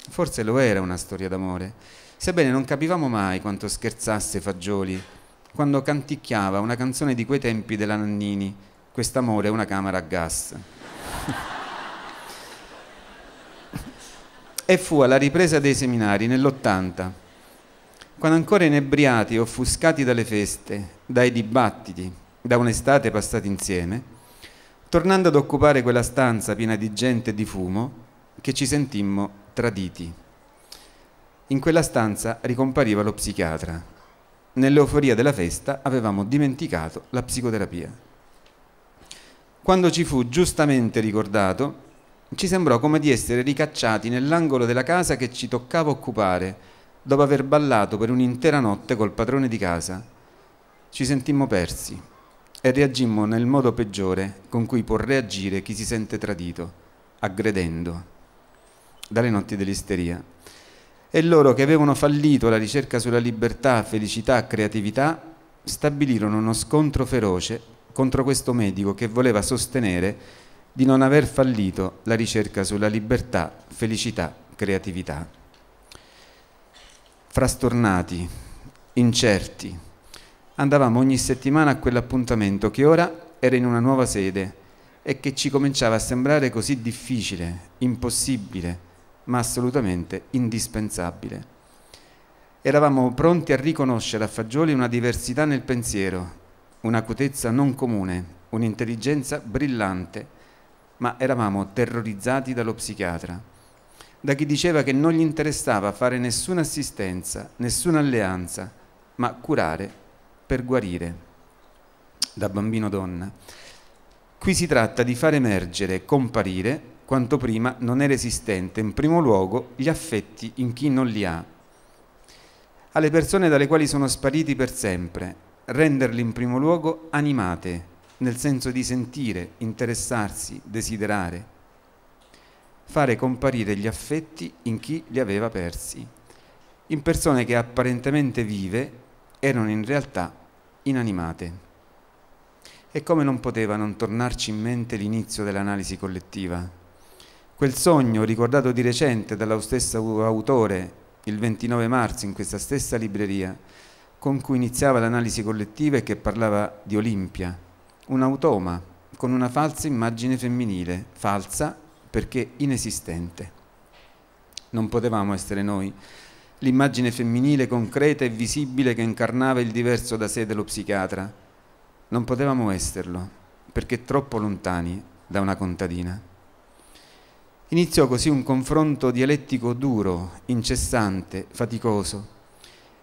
Forse lo era una storia d'amore, sebbene non capivamo mai quanto scherzasse Fagioli quando canticchiava una canzone di quei tempi della Nannini, Quest'amore è una camera a gas. e fu alla ripresa dei seminari nell'80, quando ancora inebriati e offuscati dalle feste, dai dibattiti, da un'estate passata insieme, tornando ad occupare quella stanza piena di gente e di fumo, che ci sentimmo traditi. In quella stanza ricompariva lo psichiatra. Nell'euforia della festa avevamo dimenticato la psicoterapia. Quando ci fu giustamente ricordato, ci sembrò come di essere ricacciati nell'angolo della casa che ci toccava occupare, dopo aver ballato per un'intera notte col padrone di casa. Ci sentimmo persi e reagimmo nel modo peggiore con cui può reagire chi si sente tradito, aggredendo, dalle notti dell'isteria. E loro che avevano fallito la ricerca sulla libertà, felicità, creatività, stabilirono uno scontro feroce contro questo medico che voleva sostenere di non aver fallito la ricerca sulla libertà, felicità, creatività. Frastornati, incerti, andavamo ogni settimana a quell'appuntamento che ora era in una nuova sede e che ci cominciava a sembrare così difficile, impossibile, ma assolutamente indispensabile. Eravamo pronti a riconoscere a Fagioli una diversità nel pensiero, un'acutezza non comune, un'intelligenza brillante, ma eravamo terrorizzati dallo psichiatra, da chi diceva che non gli interessava fare nessuna assistenza, nessuna alleanza, ma curare per guarire, da bambino donna. Qui si tratta di far emergere comparire quanto prima non era esistente, in primo luogo gli affetti in chi non li ha, alle persone dalle quali sono spariti per sempre, renderle in primo luogo animate, nel senso di sentire, interessarsi, desiderare, fare comparire gli affetti in chi li aveva persi, in persone che apparentemente vive erano in realtà inanimate. E come non poteva non tornarci in mente l'inizio dell'analisi collettiva? Quel sogno ricordato di recente dallo stesso autore il 29 marzo in questa stessa libreria, con cui iniziava l'analisi collettiva e che parlava di Olimpia, un automa con una falsa immagine femminile, falsa perché inesistente. Non potevamo essere noi, l'immagine femminile concreta e visibile che incarnava il diverso da sé dello psichiatra. Non potevamo esserlo, perché troppo lontani da una contadina. Iniziò così un confronto dialettico duro, incessante, faticoso,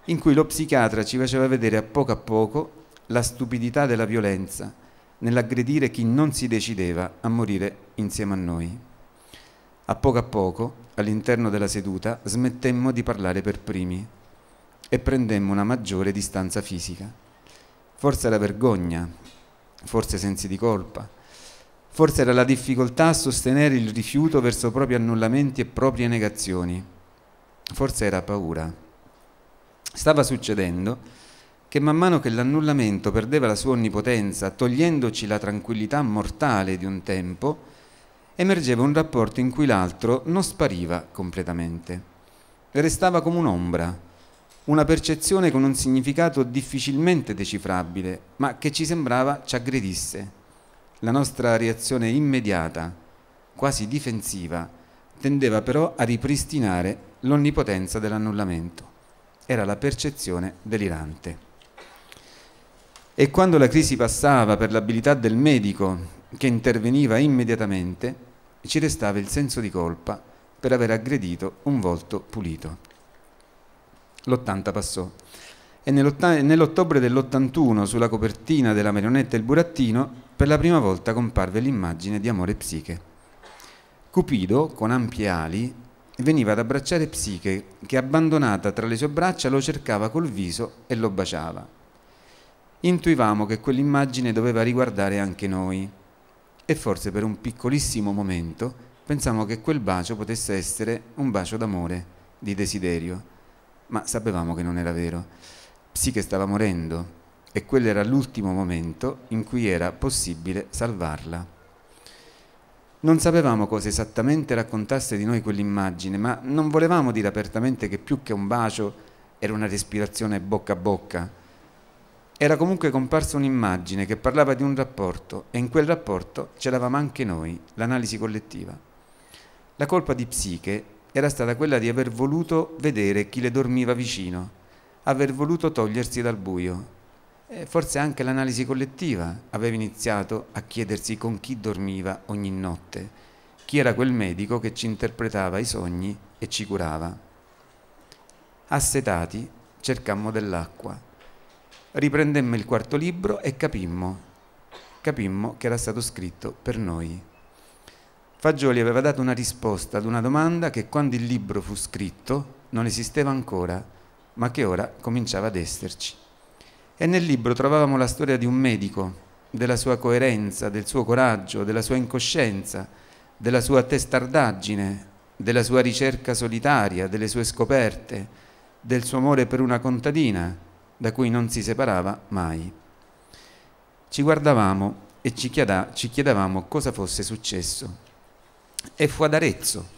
in cui lo psichiatra ci faceva vedere a poco a poco la stupidità della violenza nell'aggredire chi non si decideva a morire insieme a noi. A poco a poco, all'interno della seduta, smettemmo di parlare per primi e prendemmo una maggiore distanza fisica. Forse era vergogna, forse sensi di colpa, forse era la difficoltà a sostenere il rifiuto verso propri annullamenti e proprie negazioni, forse era paura. Stava succedendo che man mano che l'annullamento perdeva la sua onnipotenza, togliendoci la tranquillità mortale di un tempo, emergeva un rapporto in cui l'altro non spariva completamente. Restava come un'ombra, una percezione con un significato difficilmente decifrabile, ma che ci sembrava ci aggredisse. La nostra reazione immediata, quasi difensiva, tendeva però a ripristinare l'onnipotenza dell'annullamento era la percezione delirante. E quando la crisi passava per l'abilità del medico che interveniva immediatamente, ci restava il senso di colpa per aver aggredito un volto pulito. L'80 passò e nell'ottobre dell'81 sulla copertina della marionetta Il burattino per la prima volta comparve l'immagine di Amore Psiche. Cupido, con ampie ali, veniva ad abbracciare Psiche, che abbandonata tra le sue braccia lo cercava col viso e lo baciava. Intuivamo che quell'immagine doveva riguardare anche noi e forse per un piccolissimo momento pensammo che quel bacio potesse essere un bacio d'amore, di desiderio, ma sapevamo che non era vero. Psiche stava morendo e quello era l'ultimo momento in cui era possibile salvarla. Non sapevamo cosa esattamente raccontasse di noi quell'immagine, ma non volevamo dire apertamente che più che un bacio era una respirazione bocca a bocca. Era comunque comparsa un'immagine che parlava di un rapporto e in quel rapporto c'eravamo anche noi, l'analisi collettiva. La colpa di Psiche era stata quella di aver voluto vedere chi le dormiva vicino, aver voluto togliersi dal buio. E forse anche l'analisi collettiva aveva iniziato a chiedersi con chi dormiva ogni notte, chi era quel medico che ci interpretava i sogni e ci curava. Assetati, cercammo dell'acqua. Riprendemmo il quarto libro e capimmo, capimmo che era stato scritto per noi. Fagioli aveva dato una risposta ad una domanda che quando il libro fu scritto non esisteva ancora, ma che ora cominciava ad esserci. E nel libro trovavamo la storia di un medico, della sua coerenza, del suo coraggio, della sua incoscienza, della sua testardaggine, della sua ricerca solitaria, delle sue scoperte, del suo amore per una contadina da cui non si separava mai. Ci guardavamo e ci, chieda, ci chiedevamo cosa fosse successo. E fu ad Arezzo,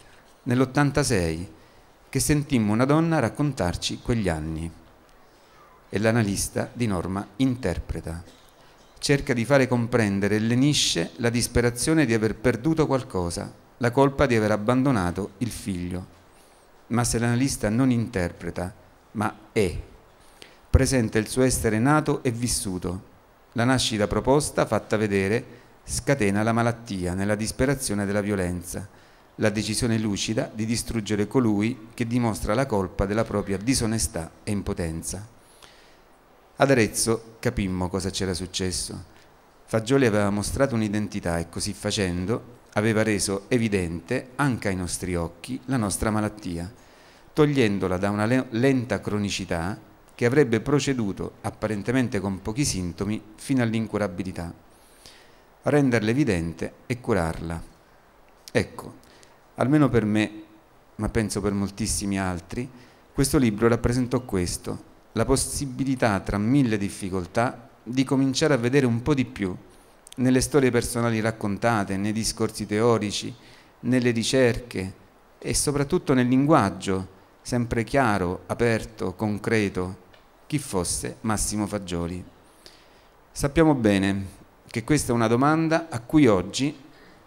nell'86, che sentimmo una donna raccontarci quegli anni. E l'analista di norma interpreta. Cerca di fare comprendere e lenisce la disperazione di aver perduto qualcosa, la colpa di aver abbandonato il figlio ma se l'analista non interpreta, ma è, presenta il suo essere nato e vissuto. La nascita proposta, fatta vedere, scatena la malattia nella disperazione della violenza, la decisione lucida di distruggere colui che dimostra la colpa della propria disonestà e impotenza. Ad Arezzo capimmo cosa c'era successo. Fagioli aveva mostrato un'identità e così facendo aveva reso evidente anche ai nostri occhi la nostra malattia, togliendola da una lenta cronicità che avrebbe proceduto apparentemente con pochi sintomi fino all'incurabilità. Renderla evidente e curarla. Ecco, almeno per me, ma penso per moltissimi altri, questo libro rappresentò questo, la possibilità tra mille difficoltà di cominciare a vedere un po' di più nelle storie personali raccontate, nei discorsi teorici, nelle ricerche e soprattutto nel linguaggio, sempre chiaro, aperto, concreto, chi fosse Massimo Fagioli. Sappiamo bene che questa è una domanda a cui oggi,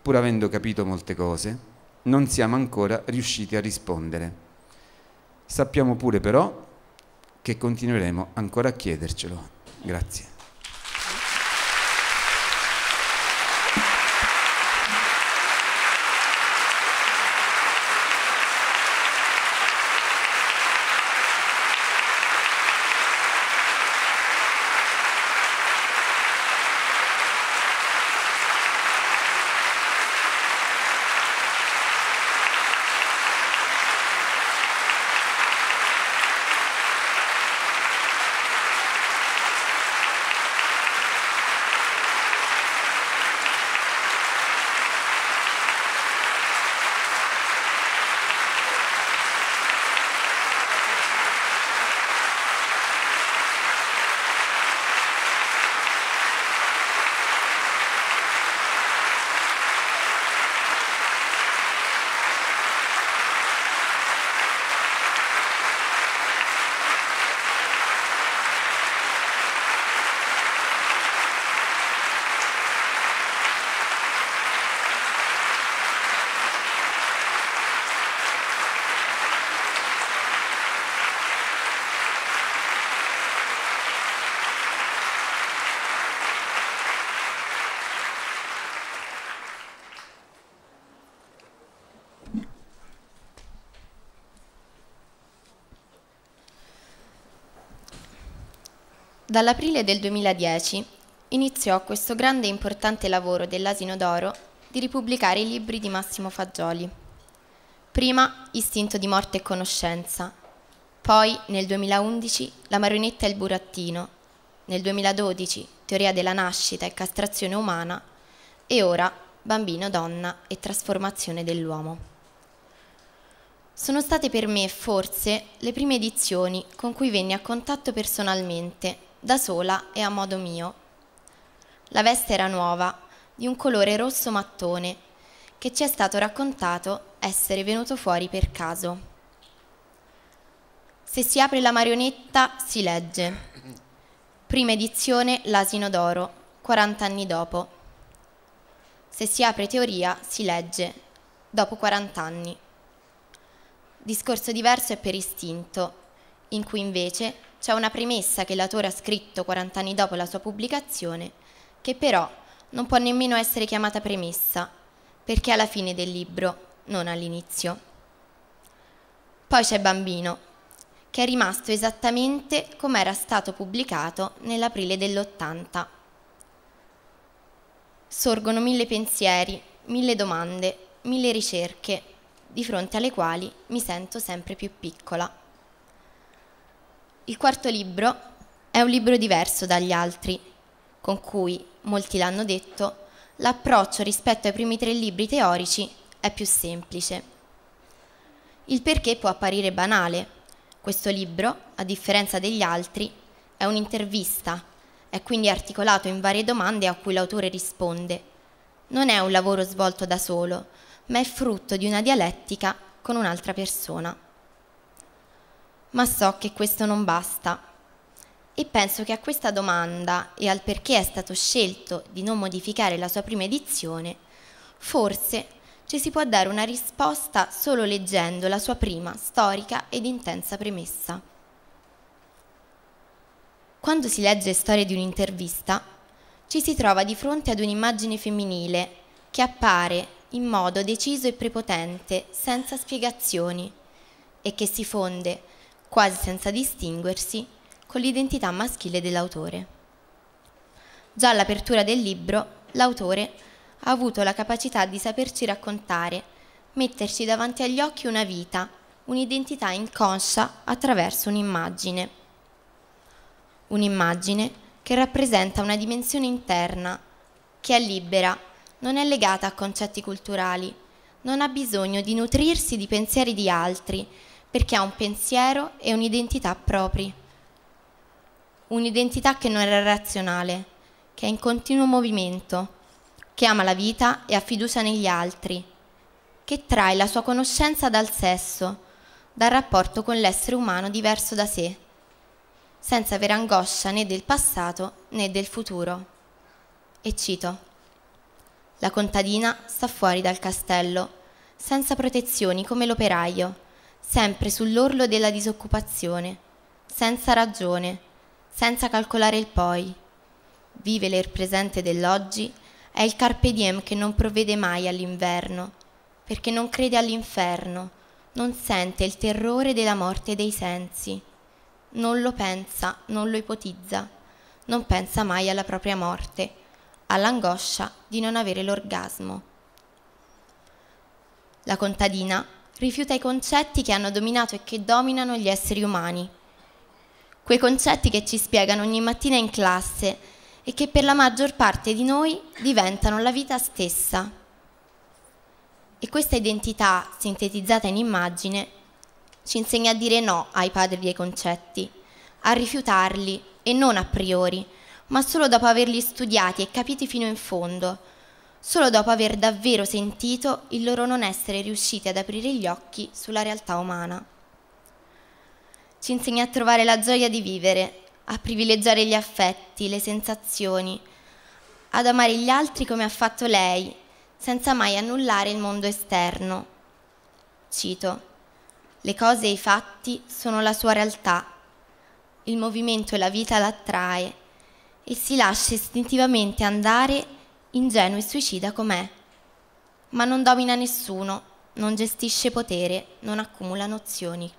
pur avendo capito molte cose, non siamo ancora riusciti a rispondere. Sappiamo pure però che continueremo ancora a chiedercelo. Grazie. Dall'aprile del 2010 iniziò questo grande e importante lavoro dell'Asino d'Oro di ripubblicare i libri di Massimo Fagioli. Prima Istinto di morte e conoscenza, poi nel 2011 La marionetta e il burattino, nel 2012 Teoria della nascita e castrazione umana e ora Bambino, donna e trasformazione dell'uomo. Sono state per me forse le prime edizioni con cui venni a contatto personalmente da sola e a modo mio. La veste era nuova, di un colore rosso mattone, che ci è stato raccontato essere venuto fuori per caso. Se si apre la marionetta si legge. Prima edizione L'asino d'oro, 40 anni dopo. Se si apre teoria si legge, dopo 40 anni. Discorso diverso è per istinto, in cui invece c'è una premessa che l'autore ha scritto 40 anni dopo la sua pubblicazione, che però non può nemmeno essere chiamata premessa, perché è alla fine del libro, non all'inizio. Poi c'è Bambino, che è rimasto esattamente come era stato pubblicato nell'aprile dell'80. Sorgono mille pensieri, mille domande, mille ricerche, di fronte alle quali mi sento sempre più piccola. Il quarto libro è un libro diverso dagli altri, con cui, molti l'hanno detto, l'approccio rispetto ai primi tre libri teorici è più semplice. Il perché può apparire banale. Questo libro, a differenza degli altri, è un'intervista, è quindi articolato in varie domande a cui l'autore risponde. Non è un lavoro svolto da solo, ma è frutto di una dialettica con un'altra persona. Ma so che questo non basta e penso che a questa domanda e al perché è stato scelto di non modificare la sua prima edizione, forse ci si può dare una risposta solo leggendo la sua prima storica ed intensa premessa. Quando si legge storia di un'intervista, ci si trova di fronte ad un'immagine femminile che appare in modo deciso e prepotente, senza spiegazioni, e che si fonde, quasi senza distinguersi, con l'identità maschile dell'autore. Già all'apertura del libro, l'autore ha avuto la capacità di saperci raccontare, metterci davanti agli occhi una vita, un'identità inconscia attraverso un'immagine. Un'immagine che rappresenta una dimensione interna, che è libera non è legata a concetti culturali, non ha bisogno di nutrirsi di pensieri di altri, perché ha un pensiero e un'identità propri. Un'identità che non è razionale, che è in continuo movimento, che ama la vita e ha fiducia negli altri, che trae la sua conoscenza dal sesso, dal rapporto con l'essere umano diverso da sé, senza avere angoscia né del passato né del futuro. E cito. La contadina sta fuori dal castello, senza protezioni come l'operaio, sempre sull'orlo della disoccupazione, senza ragione, senza calcolare il poi. Vive l'er presente dell'oggi, è il carpe diem che non provvede mai all'inverno, perché non crede all'inferno, non sente il terrore della morte dei sensi, non lo pensa, non lo ipotizza, non pensa mai alla propria morte all'angoscia di non avere l'orgasmo. La contadina rifiuta i concetti che hanno dominato e che dominano gli esseri umani, quei concetti che ci spiegano ogni mattina in classe e che per la maggior parte di noi diventano la vita stessa. E questa identità, sintetizzata in immagine, ci insegna a dire no ai padri dei concetti, a rifiutarli e non a priori, ma solo dopo averli studiati e capiti fino in fondo, solo dopo aver davvero sentito il loro non essere riusciti ad aprire gli occhi sulla realtà umana. Ci insegna a trovare la gioia di vivere, a privilegiare gli affetti, le sensazioni, ad amare gli altri come ha fatto lei, senza mai annullare il mondo esterno. Cito, le cose e i fatti sono la sua realtà, il movimento e la vita l'attrae e si lascia istintivamente andare ingenuo e suicida com'è. Ma non domina nessuno, non gestisce potere, non accumula nozioni.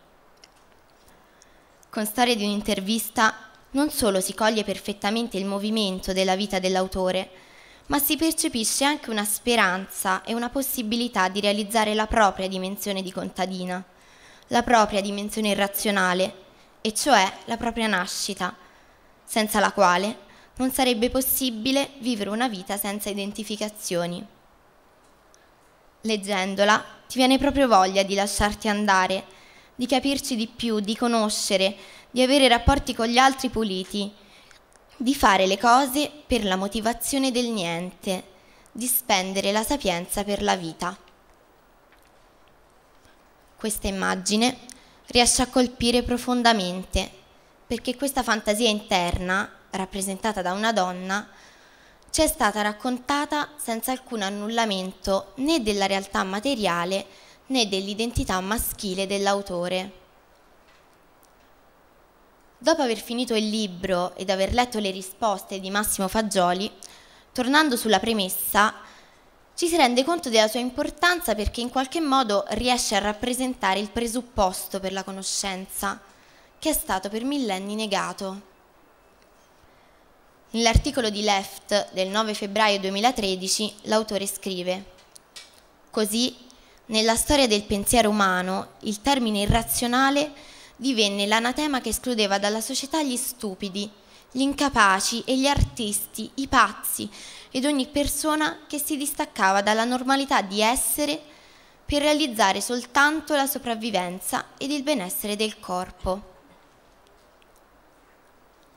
Con Storia di un'intervista non solo si coglie perfettamente il movimento della vita dell'autore, ma si percepisce anche una speranza e una possibilità di realizzare la propria dimensione di contadina, la propria dimensione irrazionale, e cioè la propria nascita, senza la quale non sarebbe possibile vivere una vita senza identificazioni. Leggendola ti viene proprio voglia di lasciarti andare, di capirci di più, di conoscere, di avere rapporti con gli altri puliti, di fare le cose per la motivazione del niente, di spendere la sapienza per la vita. Questa immagine riesce a colpire profondamente perché questa fantasia interna, rappresentata da una donna, ci è stata raccontata senza alcun annullamento né della realtà materiale né dell'identità maschile dell'autore. Dopo aver finito il libro ed aver letto le risposte di Massimo Fagioli, tornando sulla premessa, ci si rende conto della sua importanza perché in qualche modo riesce a rappresentare il presupposto per la conoscenza, che è stato per millenni negato. Nell'articolo di Left del 9 febbraio 2013 l'autore scrive Così, nella storia del pensiero umano, il termine irrazionale divenne l'anatema che escludeva dalla società gli stupidi, gli incapaci e gli artisti, i pazzi ed ogni persona che si distaccava dalla normalità di essere per realizzare soltanto la sopravvivenza ed il benessere del corpo.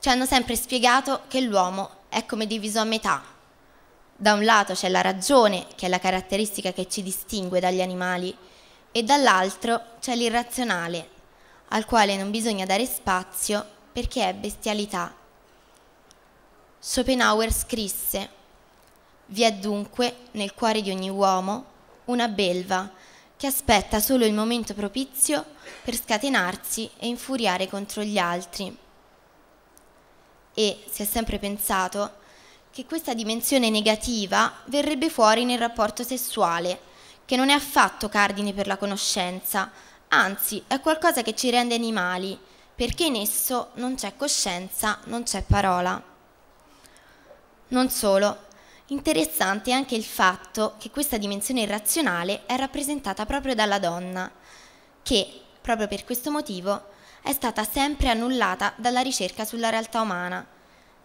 Hanno sempre spiegato che l'uomo è come diviso a metà. Da un lato c'è la ragione, che è la caratteristica che ci distingue dagli animali, e dall'altro c'è l'irrazionale, al quale non bisogna dare spazio perché è bestialità. Schopenhauer scrisse Vi è dunque nel cuore di ogni uomo una belva che aspetta solo il momento propizio per scatenarsi e infuriare contro gli altri. E si è sempre pensato che questa dimensione negativa verrebbe fuori nel rapporto sessuale, che non è affatto cardine per la conoscenza, anzi è qualcosa che ci rende animali, perché in esso non c'è coscienza, non c'è parola. Non solo, interessante è anche il fatto che questa dimensione irrazionale è rappresentata proprio dalla donna, che, proprio per questo motivo, è stata sempre annullata dalla ricerca sulla realtà umana,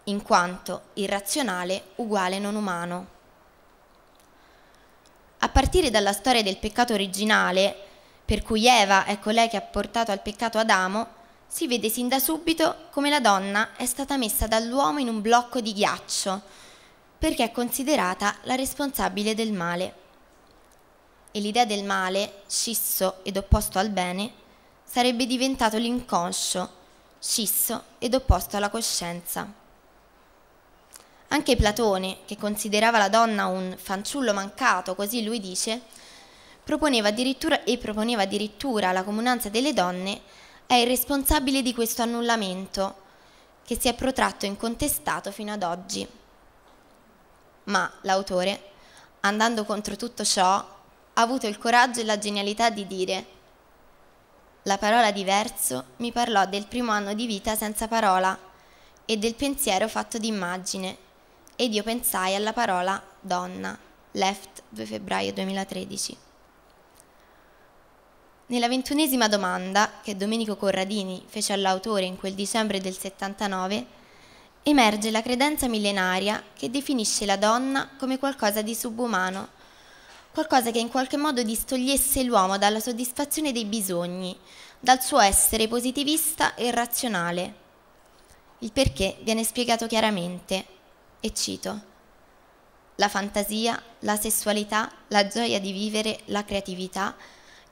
in quanto irrazionale uguale non umano. A partire dalla storia del peccato originale, per cui Eva è colei che ha portato al peccato Adamo, si vede sin da subito come la donna è stata messa dall'uomo in un blocco di ghiaccio, perché è considerata la responsabile del male. E l'idea del male, scisso ed opposto al bene, sarebbe diventato l'inconscio, scisso ed opposto alla coscienza. Anche Platone, che considerava la donna un fanciullo mancato, così lui dice, proponeva e proponeva addirittura la comunanza delle donne, è il responsabile di questo annullamento che si è protratto incontestato fino ad oggi. Ma l'autore, andando contro tutto ciò, ha avuto il coraggio e la genialità di dire la parola di verso mi parlò del primo anno di vita senza parola e del pensiero fatto di immagine ed io pensai alla parola donna, left 2 febbraio 2013. Nella ventunesima domanda che Domenico Corradini fece all'autore in quel dicembre del 79, emerge la credenza millenaria che definisce la donna come qualcosa di subumano, qualcosa che in qualche modo distogliesse l'uomo dalla soddisfazione dei bisogni, dal suo essere positivista e razionale. Il perché viene spiegato chiaramente, e cito, la fantasia, la sessualità, la gioia di vivere, la creatività,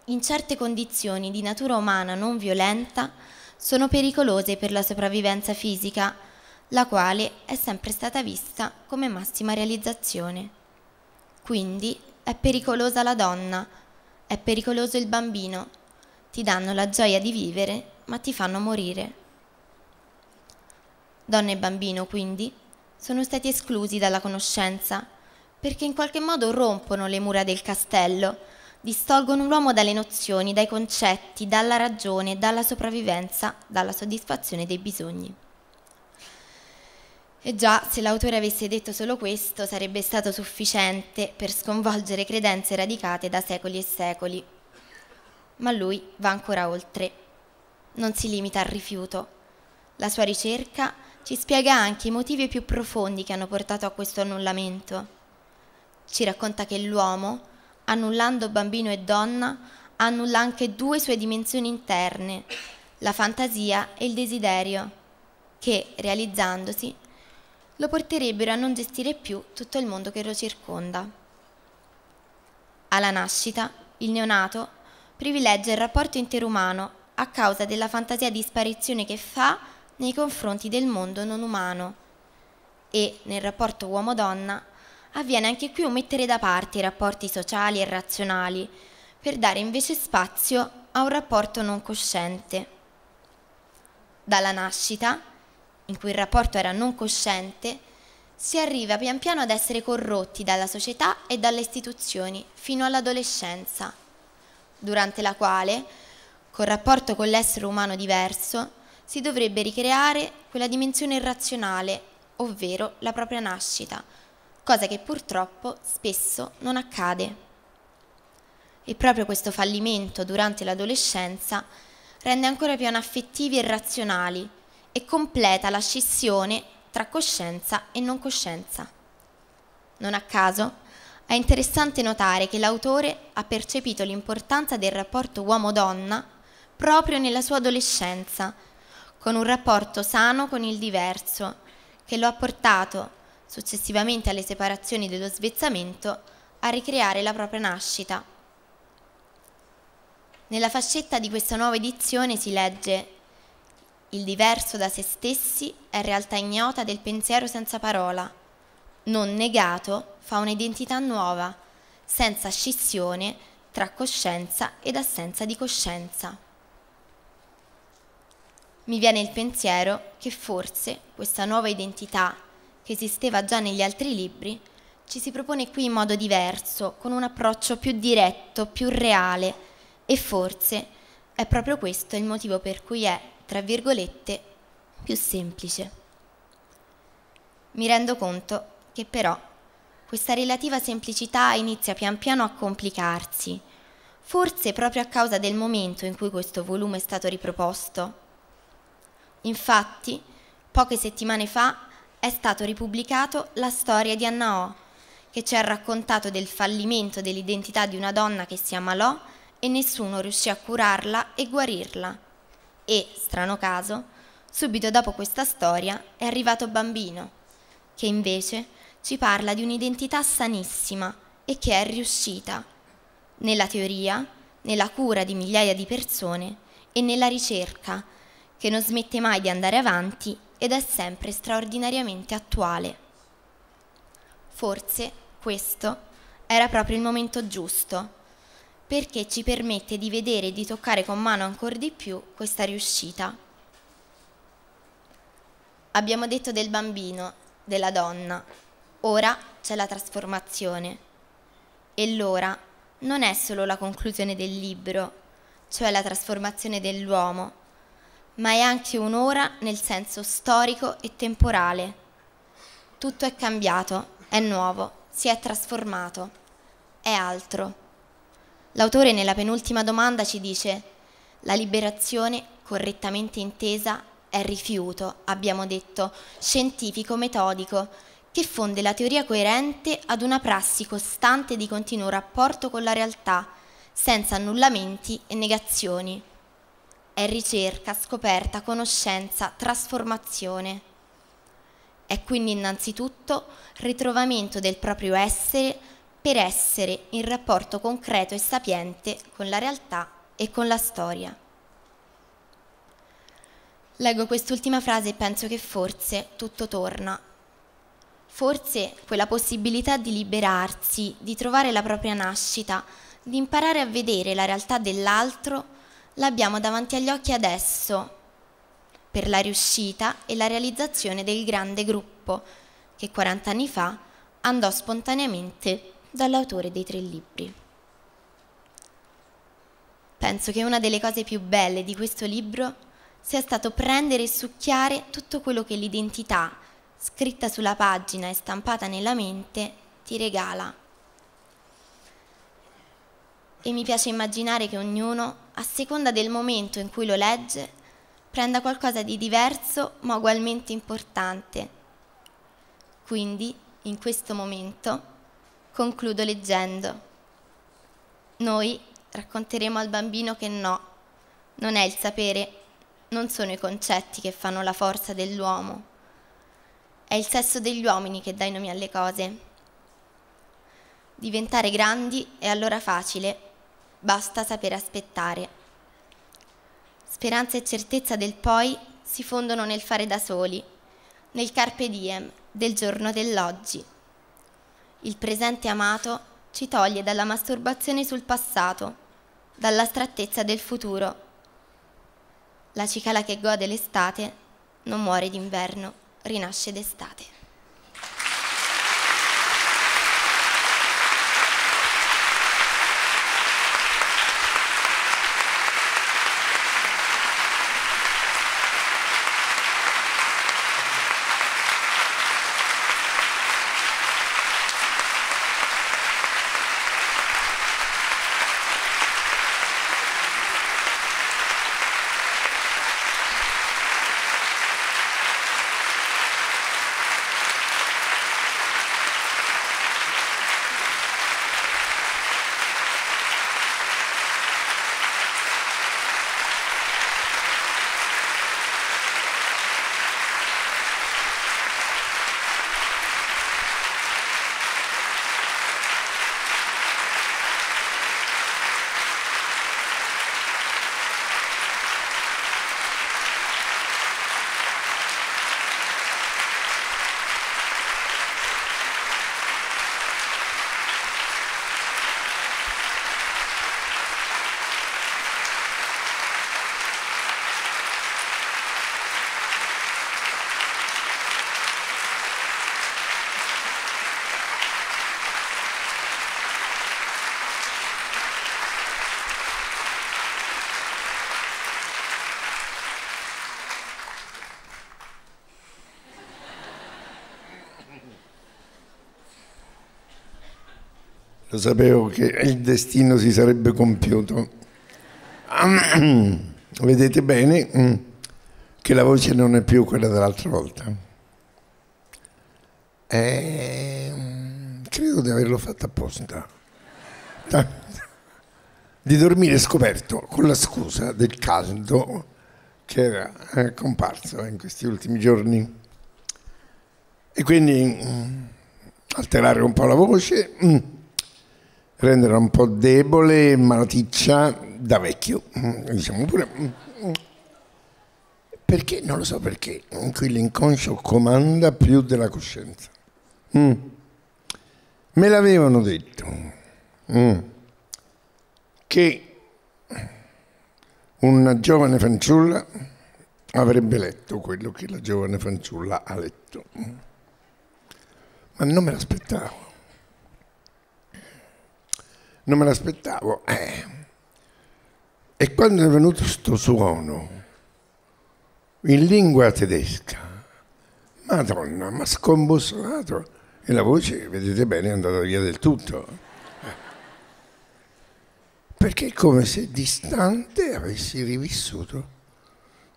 in certe condizioni di natura umana non violenta, sono pericolose per la sopravvivenza fisica, la quale è sempre stata vista come massima realizzazione. Quindi è pericolosa la donna, è pericoloso il bambino, ti danno la gioia di vivere, ma ti fanno morire. Donna e bambino, quindi, sono stati esclusi dalla conoscenza, perché in qualche modo rompono le mura del castello, distolgono l'uomo dalle nozioni, dai concetti, dalla ragione, dalla sopravvivenza, dalla soddisfazione dei bisogni. E già, se l'autore avesse detto solo questo, sarebbe stato sufficiente per sconvolgere credenze radicate da secoli e secoli. Ma lui va ancora oltre. Non si limita al rifiuto. La sua ricerca ci spiega anche i motivi più profondi che hanno portato a questo annullamento. Ci racconta che l'uomo, annullando bambino e donna, annulla anche due sue dimensioni interne, la fantasia e il desiderio, che, realizzandosi, lo porterebbero a non gestire più tutto il mondo che lo circonda. Alla nascita, il neonato privilegia il rapporto interumano a causa della fantasia di sparizione che fa nei confronti del mondo non umano e nel rapporto uomo-donna avviene anche qui un mettere da parte i rapporti sociali e razionali per dare invece spazio a un rapporto non cosciente. Dalla nascita, in cui il rapporto era non cosciente, si arriva pian piano ad essere corrotti dalla società e dalle istituzioni fino all'adolescenza, durante la quale, col rapporto con l'essere umano diverso, si dovrebbe ricreare quella dimensione irrazionale, ovvero la propria nascita, cosa che purtroppo spesso non accade. E proprio questo fallimento durante l'adolescenza rende ancora più anaffettivi e razionali e completa la scissione tra coscienza e non coscienza. Non a caso è interessante notare che l'autore ha percepito l'importanza del rapporto uomo-donna proprio nella sua adolescenza, con un rapporto sano con il diverso, che lo ha portato, successivamente alle separazioni dello svezzamento, a ricreare la propria nascita. Nella fascetta di questa nuova edizione si legge Il diverso da se stessi è realtà ignota del pensiero senza parola. Non negato fa un'identità nuova, senza scissione tra coscienza ed assenza di coscienza. Mi viene il pensiero che forse questa nuova identità, che esisteva già negli altri libri, ci si propone qui in modo diverso, con un approccio più diretto, più reale, e forse è proprio questo il motivo per cui è, tra virgolette, più semplice. Mi rendo conto che però questa relativa semplicità inizia pian piano a complicarsi, forse proprio a causa del momento in cui questo volume è stato riproposto. Infatti, poche settimane fa è stato ripubblicato La storia di Anna O, che ci ha raccontato del fallimento dell'identità di una donna che si ammalò e nessuno riuscì a curarla e guarirla. E, strano caso, subito dopo questa storia è arrivato Bambino, che invece ci parla di un'identità sanissima e che è riuscita, nella teoria, nella cura di migliaia di persone e nella ricerca, che non smette mai di andare avanti ed è sempre straordinariamente attuale. Forse questo era proprio il momento giusto perché ci permette di vedere e di toccare con mano ancora di più questa riuscita. Abbiamo detto del bambino, della donna, ora c'è la trasformazione. E l'ora non è solo la conclusione del libro, cioè la trasformazione dell'uomo, ma è anche un'ora nel senso storico e temporale. Tutto è cambiato, è nuovo, si è trasformato, è altro. L'autore nella penultima domanda ci dice la liberazione, correttamente intesa, è rifiuto, abbiamo detto, scientifico, metodico, che fonde la teoria coerente ad una prassi costante di continuo rapporto con la realtà, senza annullamenti e negazioni. È ricerca, scoperta, conoscenza, trasformazione. È quindi innanzitutto ritrovamento del proprio essere per essere in rapporto concreto e sapiente con la realtà e con la storia. Leggo quest'ultima frase e penso che forse tutto torna. Forse quella possibilità di liberarsi, di trovare la propria nascita, di imparare a vedere la realtà dell'altro, l'abbiamo davanti agli occhi adesso, per la riuscita e la realizzazione del grande gruppo che 40 anni fa andò spontaneamente dall'autore dei tre libri. Penso che una delle cose più belle di questo libro sia stato prendere e succhiare tutto quello che l'identità, scritta sulla pagina e stampata nella mente, ti regala. E mi piace immaginare che ognuno, a seconda del momento in cui lo legge, prenda qualcosa di diverso ma ugualmente importante. Quindi, in questo momento, Concludo leggendo. Noi racconteremo al bambino che no, non è il sapere, non sono i concetti che fanno la forza dell'uomo. È il sesso degli uomini che dà i nomi alle cose. Diventare grandi è allora facile, basta sapere aspettare. Speranza e certezza del poi si fondono nel fare da soli, nel carpe diem del giorno dell'oggi. Il presente amato ci toglie dalla masturbazione sul passato, dalla strattezza del futuro. La cicala che gode l'estate non muore d'inverno, rinasce d'estate. Lo sapevo che il destino si sarebbe compiuto. Vedete bene mm, che la voce non è più quella dell'altra volta. E eh, credo di averlo fatto apposta. Di dormire scoperto con la scusa del caldo che era eh, comparso in questi ultimi giorni. E quindi mm, alterare un po' la voce mm, renderla un po' debole, malaticcia da vecchio, diciamo pure. Perché? Non lo so perché. Qui l'inconscio comanda più della coscienza. Mm. Me l'avevano detto mm. che una giovane fanciulla avrebbe letto quello che la giovane fanciulla ha letto. Ma non me l'aspettavo non me l'aspettavo. Eh. E quando è venuto questo suono in lingua tedesca, madonna, ma scombussolato, e la voce, vedete bene, è andata via del tutto. Perché è come se distante avessi rivissuto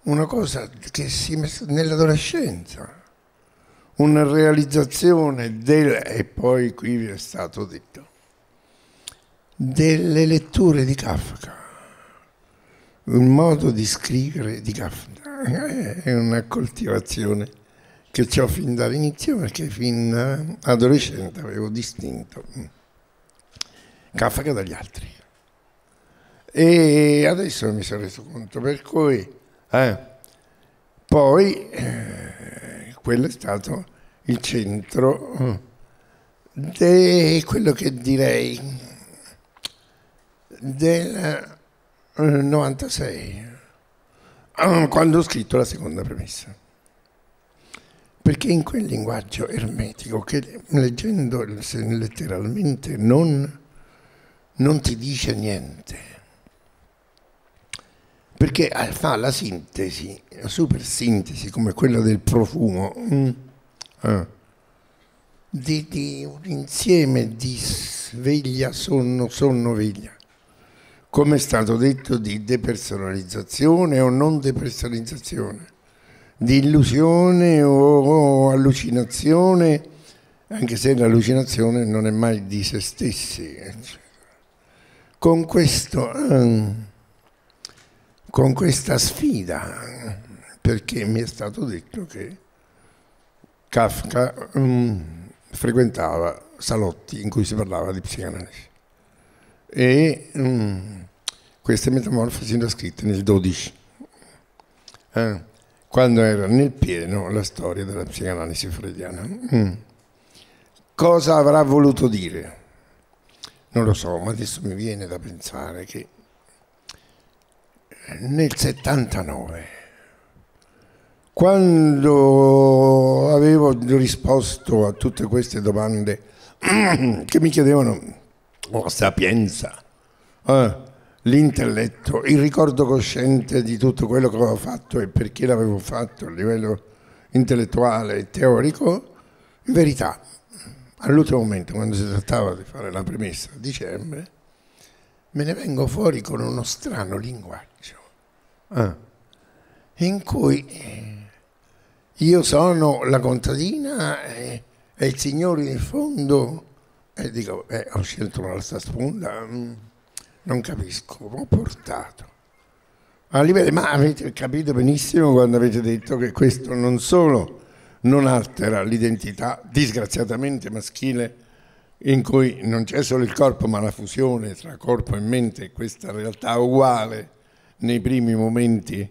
una cosa che si è messa nell'adolescenza, una realizzazione del... e poi qui vi è stato detto delle letture di Kafka, un modo di scrivere di Kafka, è una coltivazione che ho fin dall'inizio perché fin adolescente avevo distinto Kafka dagli altri. E adesso mi sono reso conto, per cui eh, poi eh, quello è stato il centro eh, di quello che direi del 96, eh, quando ho scritto la seconda premessa. Perché in quel linguaggio ermetico, che leggendo letteralmente non, non ti dice niente, perché fa la sintesi, la super sintesi come quella del profumo, mm, eh, di, di, un insieme di sveglia, sonno, sonno, veglia come è stato detto, di depersonalizzazione o non depersonalizzazione, di illusione o allucinazione, anche se l'allucinazione non è mai di se stessi. Con, questo, con questa sfida, perché mi è stato detto che Kafka um, frequentava salotti in cui si parlava di psicanalisi. E um, queste metamorfosi sono scritte nel 12, eh, quando era nel pieno la storia della psicanalisi freudiana. Mm. Cosa avrà voluto dire? Non lo so, ma adesso mi viene da pensare che nel 79, quando avevo risposto a tutte queste domande che mi chiedevano oh, sapienza, eh, l'intelletto, il ricordo cosciente di tutto quello che avevo fatto e perché l'avevo fatto a livello intellettuale e teorico, in verità, all'ultimo momento, quando si trattava di fare la premessa a dicembre, me ne vengo fuori con uno strano linguaggio, eh, in cui io sono la contadina e, e il signore in fondo, e dico, eh, ho scelto un'altra sponda. Non capisco, ho portato. A livello, ma avete capito benissimo quando avete detto che questo non solo non altera l'identità disgraziatamente maschile in cui non c'è solo il corpo ma la fusione tra corpo e mente, questa realtà uguale nei primi momenti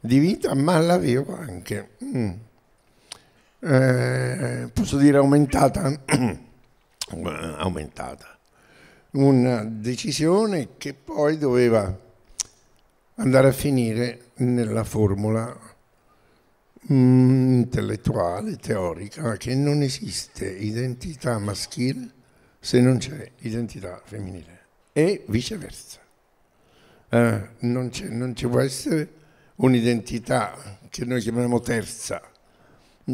di vita, ma l'avevo anche, mm, eh, posso dire aumentata, aumentata una decisione che poi doveva andare a finire nella formula mm, intellettuale, teorica, che non esiste identità maschile se non c'è identità femminile e viceversa. Eh, non, non ci può essere un'identità che noi chiamiamo terza,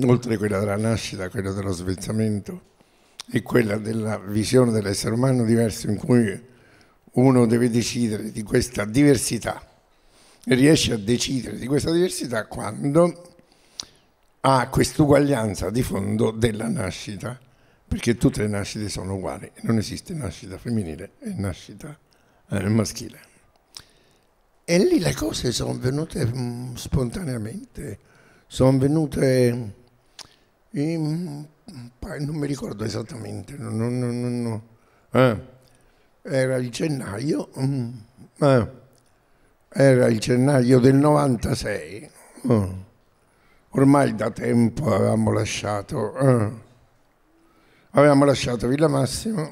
oltre quella della nascita, quella dello svezzamento, è quella della visione dell'essere umano diverso in cui uno deve decidere di questa diversità e riesce a decidere di questa diversità quando ha quest'uguaglianza di fondo della nascita, perché tutte le nascite sono uguali, non esiste nascita femminile e nascita eh, maschile. E lì le cose sono venute mm, spontaneamente, sono venute in non mi ricordo esattamente, non, non, non, eh, era il gennaio, mm, eh, era il gennaio del 96, eh, ormai da tempo avevamo lasciato, eh, avevamo lasciato Villa Massimo,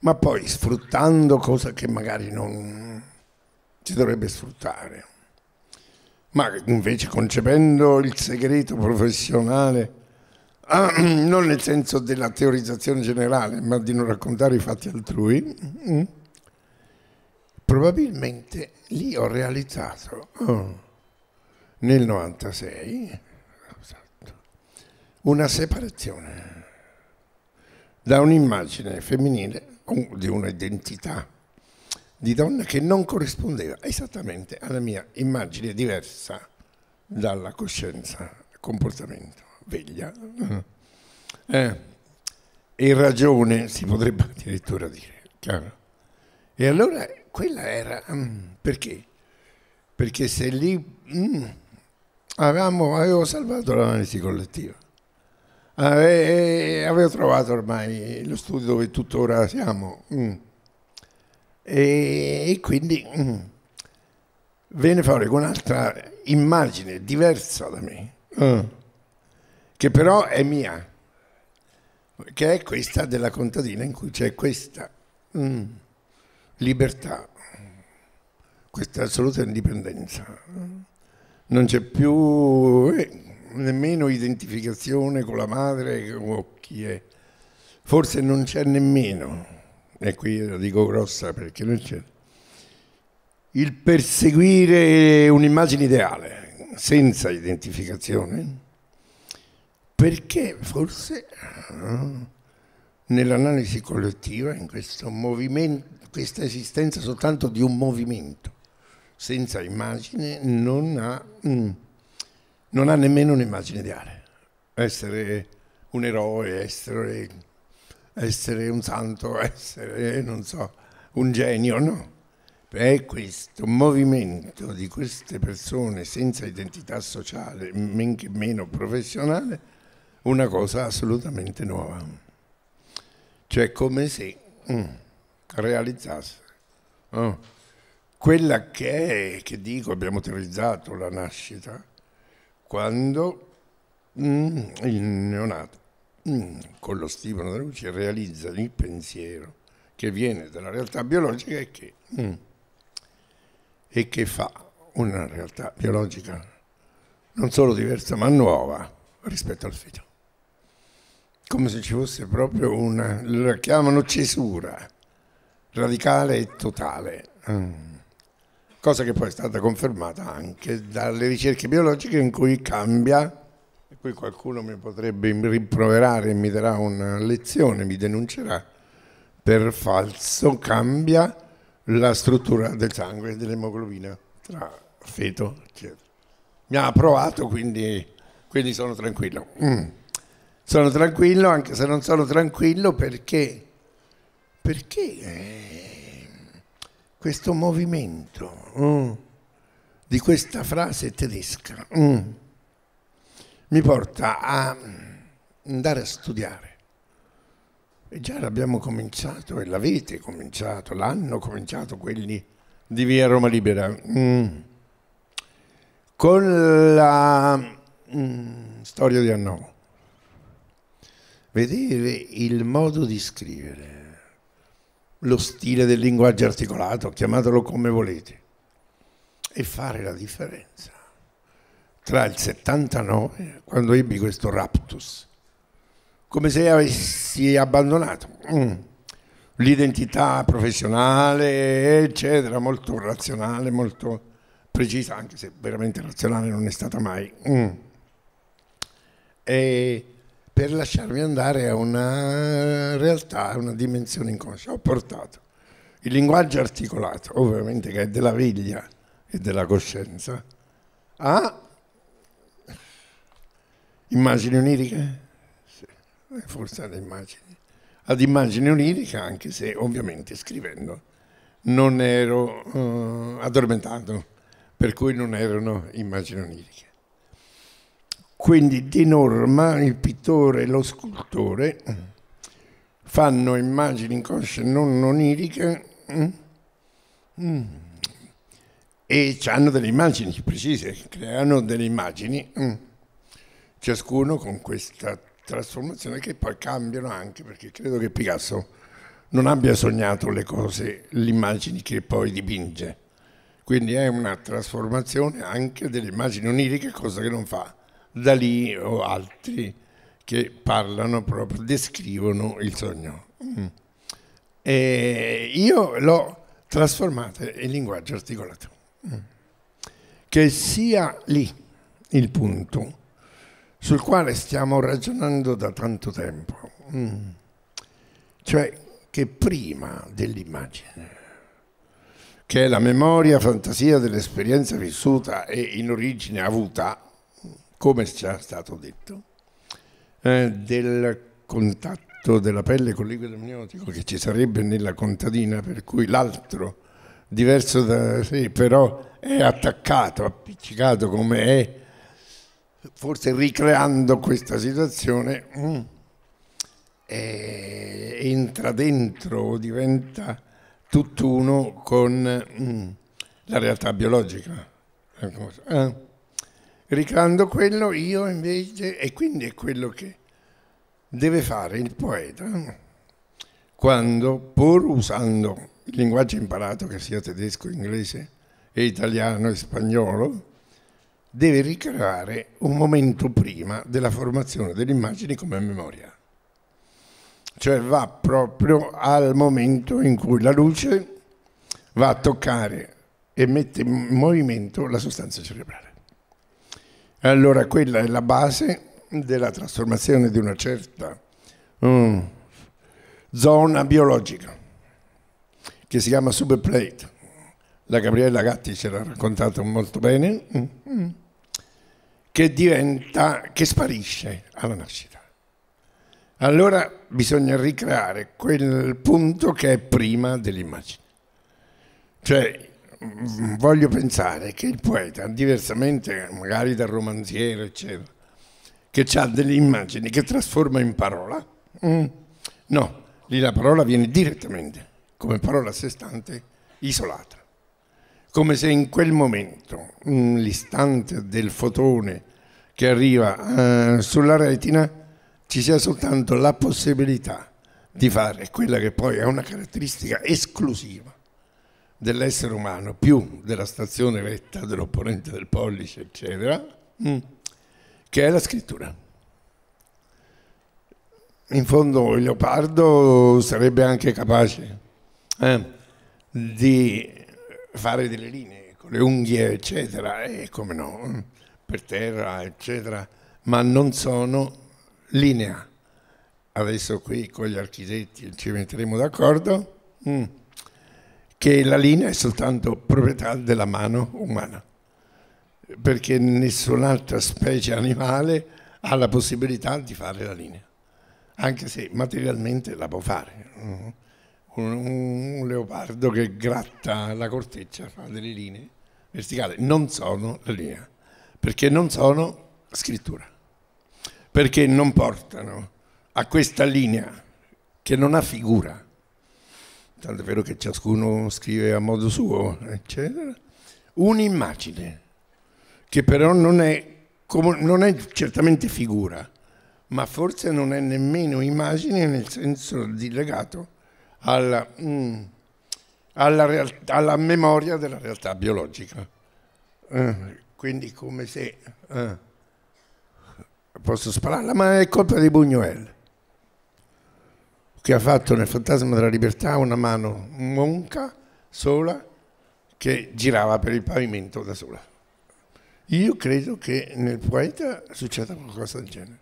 ma poi sfruttando cosa che magari non si dovrebbe sfruttare, ma invece concependo il segreto professionale Ah, non nel senso della teorizzazione generale, ma di non raccontare i fatti altrui, mm, probabilmente lì ho realizzato oh, nel 96 esatto, una separazione da un'immagine femminile di un'identità di donna che non corrispondeva esattamente alla mia immagine diversa dalla coscienza comportamento veglia. Eh, e ragione si potrebbe addirittura dire, chiaro? E allora quella era, mm, perché? Perché se lì mm, avevamo, avevo salvato l'analisi collettiva, ave, avevo trovato ormai lo studio dove tuttora siamo, mm, e, e, quindi mm, venne fuori con un'altra immagine diversa da me. Uh che però è mia, che è questa della contadina in cui c'è questa mm, libertà, questa assoluta indipendenza. Non c'è più eh, nemmeno identificazione con la madre o chi è. Forse non c'è nemmeno, e qui lo dico grossa perché non c'è, il perseguire un'immagine ideale senza identificazione perché forse eh, nell'analisi collettiva, in questo movimento, questa esistenza soltanto di un movimento senza immagine non ha, mm, non ha nemmeno un'immagine ideale. Essere un eroe, essere, essere un santo, essere, non so, un genio, no? È questo movimento di queste persone senza identità sociale, men che meno professionale, una cosa assolutamente nuova. Cioè come se mm, realizzasse oh, quella che è, che dico, abbiamo teorizzato la nascita, quando mm, il neonato mm, con lo stimolo della luce realizza il pensiero che viene dalla realtà biologica e che, mm, e che fa una realtà biologica non solo diversa ma nuova rispetto al feto. Come se ci fosse proprio una, la chiamano cesura radicale e totale, mm. cosa che poi è stata confermata anche dalle ricerche biologiche in cui cambia, e qui qualcuno mi potrebbe rimproverare e mi darà una lezione, mi denuncerà, per falso cambia la struttura del sangue e dell'emoglobina tra feto, eccetera. Mi ha provato, quindi, quindi sono tranquillo. Mm. Sono tranquillo, anche se non sono tranquillo perché, perché eh, questo movimento mm, di questa frase tedesca mm, mi porta a andare a studiare e già l'abbiamo cominciato e l'avete cominciato, l'hanno cominciato quelli di Via Roma Libera. Mm. Con la mm, storia di Annovo. Vedere il modo di scrivere, lo stile del linguaggio articolato, chiamatelo come volete, e fare la differenza tra il 79, quando ebbi questo raptus, come se avessi abbandonato mm. l'identità professionale, eccetera, molto razionale, molto precisa, anche se veramente razionale non è stata mai. Mm. E per lasciarmi andare a una realtà, a una dimensione inconscia. Ho portato il linguaggio articolato, ovviamente che è della veglia e della coscienza, a immagini oniriche eh, forse ad immagini, ad immagini oniriche, anche se ovviamente scrivendo non ero uh, addormentato, per cui non erano immagini oniriche. Quindi di norma il pittore e lo scultore fanno immagini inconsce non oniriche mm, mm, e hanno delle immagini precise, creano delle immagini, mm, ciascuno con questa trasformazione che poi cambiano anche perché credo che Picasso non abbia sognato le cose, le immagini che poi dipinge. Quindi è una trasformazione anche delle immagini oniriche, cosa che non fa Dalì o altri che parlano proprio, descrivono il sogno. Mm. E io l'ho trasformata in linguaggio articolato. Mm. Che sia lì il punto sul quale stiamo ragionando da tanto tempo, mm. cioè che prima dell'immagine, che è la memoria, fantasia dell'esperienza vissuta e in origine avuta, come ci è stato detto, eh, del contatto della pelle con liquido amniotico che ci sarebbe nella contadina, per cui l'altro, diverso da sì, però è attaccato, appiccicato come è forse ricreando questa situazione, mm, eh, entra dentro, diventa tutt'uno con mm, la realtà biologica. Eh. Ricreando quello io invece, e quindi è quello che deve fare il poeta quando, pur usando il linguaggio imparato, che sia tedesco, inglese e italiano e spagnolo, deve ricreare un momento prima della formazione delle immagini come memoria. Cioè va proprio al momento in cui la luce va a toccare e mette in movimento la sostanza cerebrale. Allora quella è la base della trasformazione di una certa um, zona biologica che si chiama superplate. La Gabriella Gatti ce l'ha raccontato molto bene. Mm-hmm che diventa, che sparisce alla nascita. Allora bisogna ricreare quel punto che è prima dell'immagine. Cioè, mm, voglio pensare che il poeta, diversamente magari dal romanziere, eccetera, che ha delle immagini che trasforma in parola. Mm. No, lì la parola viene direttamente, come parola a sé stante, isolata. Come se in quel momento, l'istante del fotone che arriva eh, sulla retina, ci sia soltanto la possibilità di fare quella che poi è una caratteristica esclusiva dell'essere umano, più della stazione retta, dell'opponente del pollice, eccetera, mm, che è la scrittura. In fondo il leopardo sarebbe anche capace eh, di fare delle linee con le unghie, eccetera, e come no, per terra, eccetera, ma non sono linea. Adesso qui con gli architetti ci metteremo d'accordo mm, che la linea è soltanto proprietà della mano umana perché nessun'altra specie animale ha la possibilità di fare la linea, anche se materialmente la può fare. Un, un leopardo che gratta la corteccia fa delle linee verticali, non sono la linea, perché non sono scrittura, perché non portano a questa linea che non ha figura, tanto è vero che ciascuno scrive a modo suo, eccetera, un'immagine che però non è, non è certamente figura, ma forse non è nemmeno immagine nel senso di legato alla, mm, alla, realtà, alla, memoria della realtà biologica. Eh, quindi come se... Eh, posso spararla, ma è colpa di Buñuel, che ha fatto nel Fantasma della Libertà una mano monca sola che girava per il pavimento da sola. Io credo che nel poeta succeda qualcosa del genere.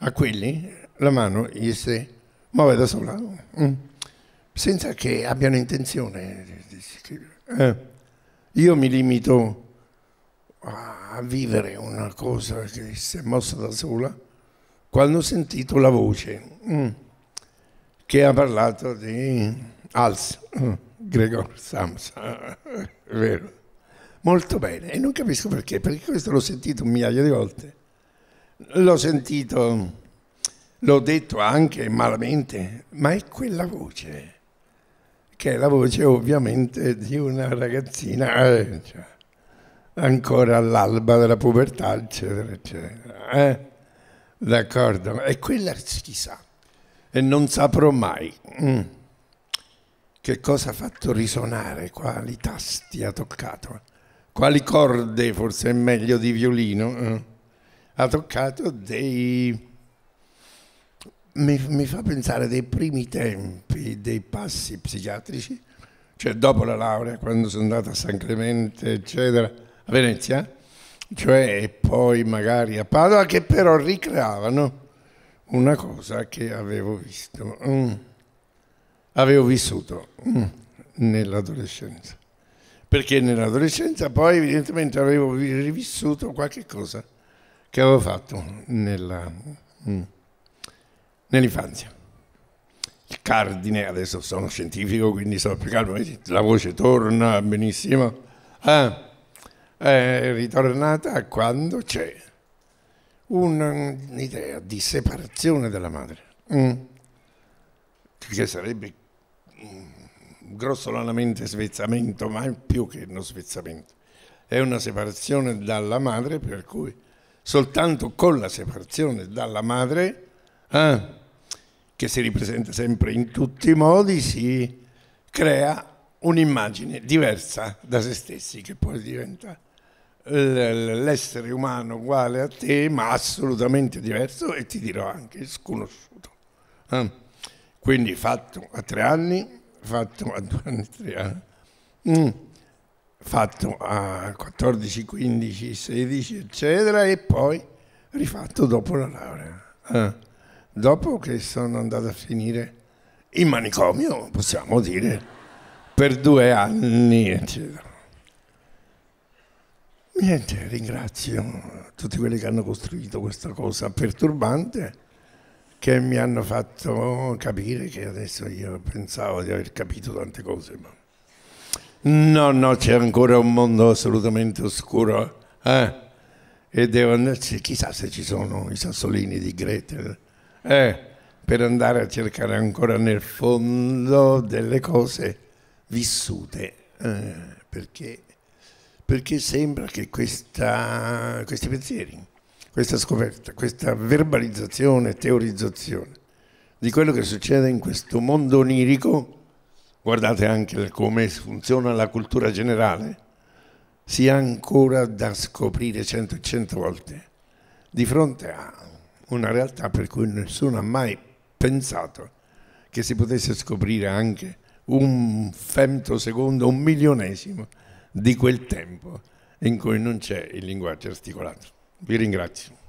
A quelli la mano gli si muove da sola, mm. senza che abbiano intenzione di scrivere. Eh. Io mi limito a vivere una cosa che si è mossa da sola quando ho sentito la voce mm, che ha parlato di Als, mm, Gregor Samsa, vero molto bene e non capisco perché, perché questo l'ho sentito un migliaio di volte. L'ho sentito, l'ho detto anche malamente, ma è quella voce, che è la voce ovviamente di una ragazzina eh, cioè, ancora all'alba della pubertà, eccetera, eccetera. Eh? D'accordo? E quella si sa, e non saprò mai. Mm. Che cosa ha fatto risonare, quali tasti ha toccato quali corde, forse è meglio di violino, eh, ha toccato dei... Mi, mi, fa pensare dei primi tempi, dei passi psichiatrici, cioè dopo la laurea, quando sono andato a San Clemente, eccetera, a Venezia, cioè poi magari a Padova, che però ricreavano una cosa che avevo visto, mm, avevo vissuto mm, nell'adolescenza perché nell'adolescenza poi evidentemente avevo rivissuto qualche cosa che avevo fatto nella, mm, nell'infanzia. Il cardine, adesso sono scientifico, quindi so applicare, la voce torna benissimo. Ah, è ritornata quando c'è un'idea di separazione della madre, mm. che sarebbe mm, grossolanamente svezzamento, ma è più che uno svezzamento. È una separazione dalla madre, per cui soltanto con la separazione dalla madre, eh, che si ripresenta sempre in tutti i modi, si crea un'immagine diversa da se stessi, che poi diventa l'essere umano uguale a te, ma assolutamente diverso e ti dirò anche sconosciuto. Eh. Quindi fatto a tre anni, fatto a due anni, tre anni, mm. fatto a 14, 15, 16, eccetera, e poi rifatto dopo la laurea. Eh. Dopo che sono andato a finire in manicomio, possiamo dire, per due anni, eccetera. Niente, ringrazio tutti quelli che hanno costruito questa cosa perturbante che mi hanno fatto capire che adesso io pensavo di aver capito tante cose, ma no, no, c'è ancora un mondo assolutamente oscuro. Eh? e devo andarci, chissà se ci sono i sassolini di Gretel, eh, per andare a cercare ancora nel fondo delle cose vissute, eh, perché, perché, sembra che questa, questi pensieri, questa scoperta, questa verbalizzazione, teorizzazione di quello che succede in questo mondo onirico, guardate anche come funziona la cultura generale, sia ancora da scoprire cento e cento volte di fronte a una realtà per cui nessuno ha mai pensato che si potesse scoprire anche un femtosecondo, un milionesimo di quel tempo in cui non c'è il linguaggio articolato. Vi ringrazio.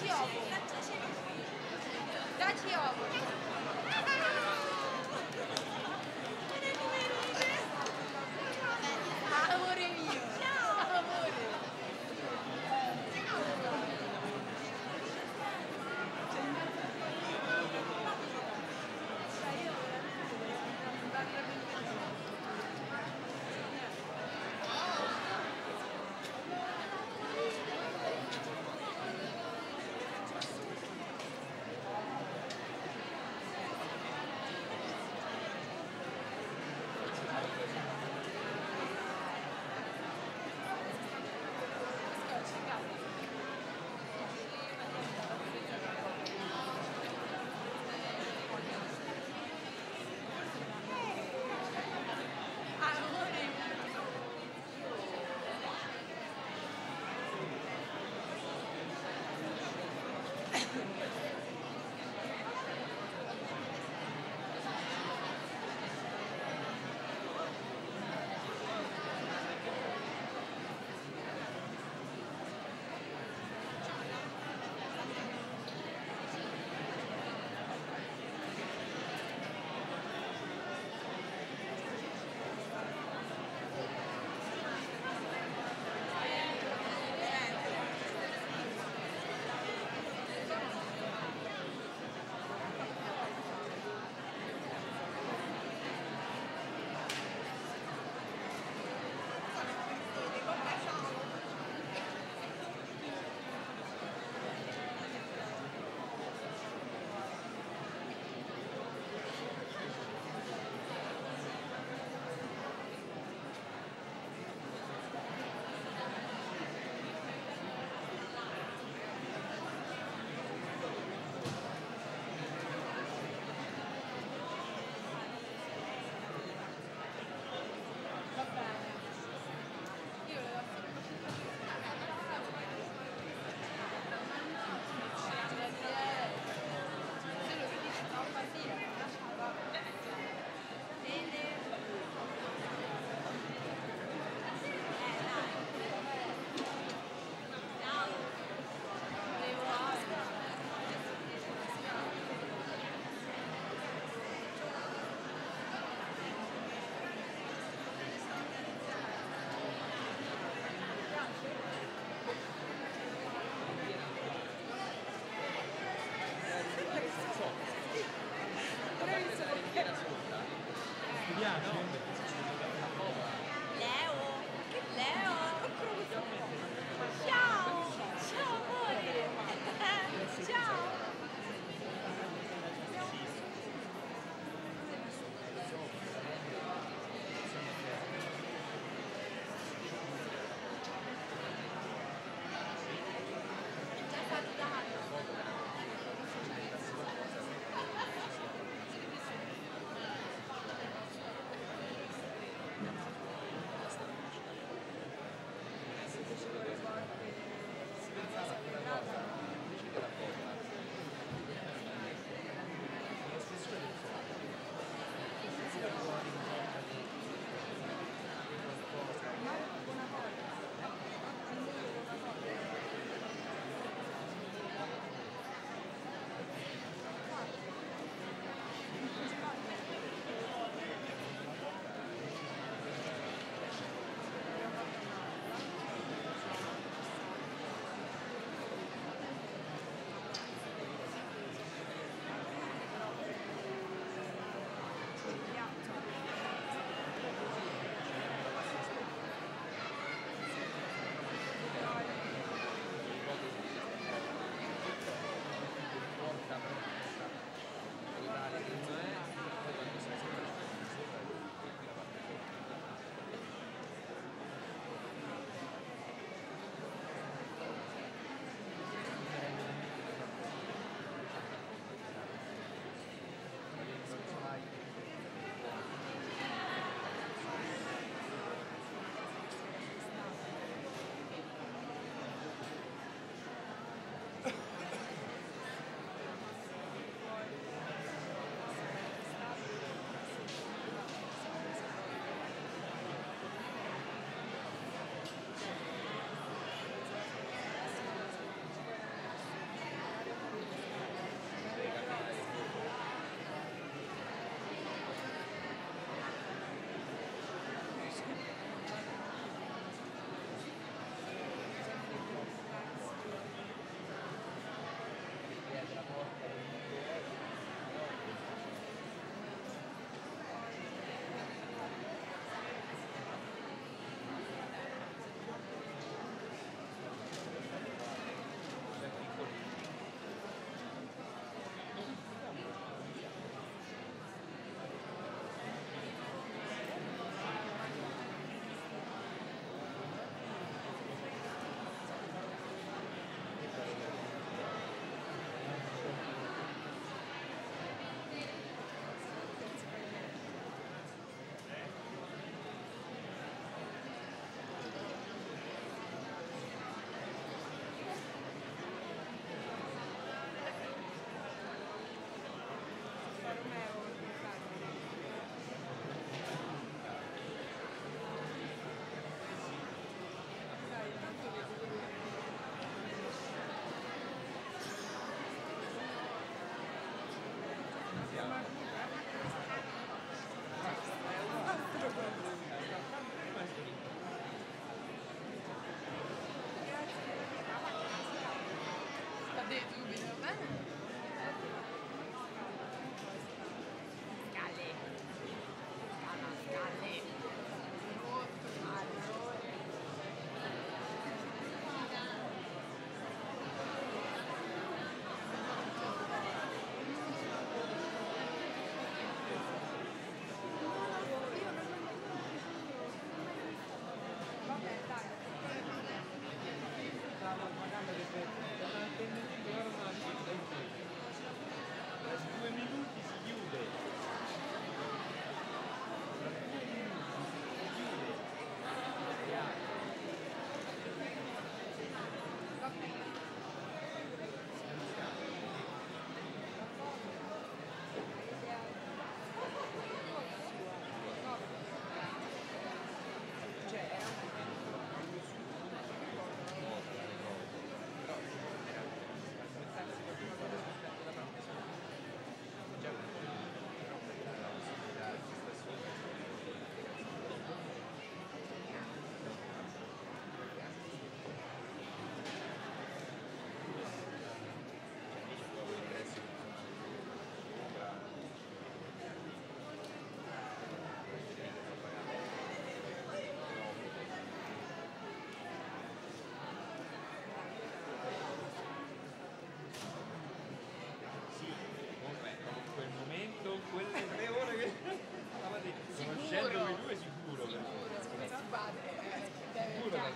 七幺五幺七幺五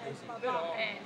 deve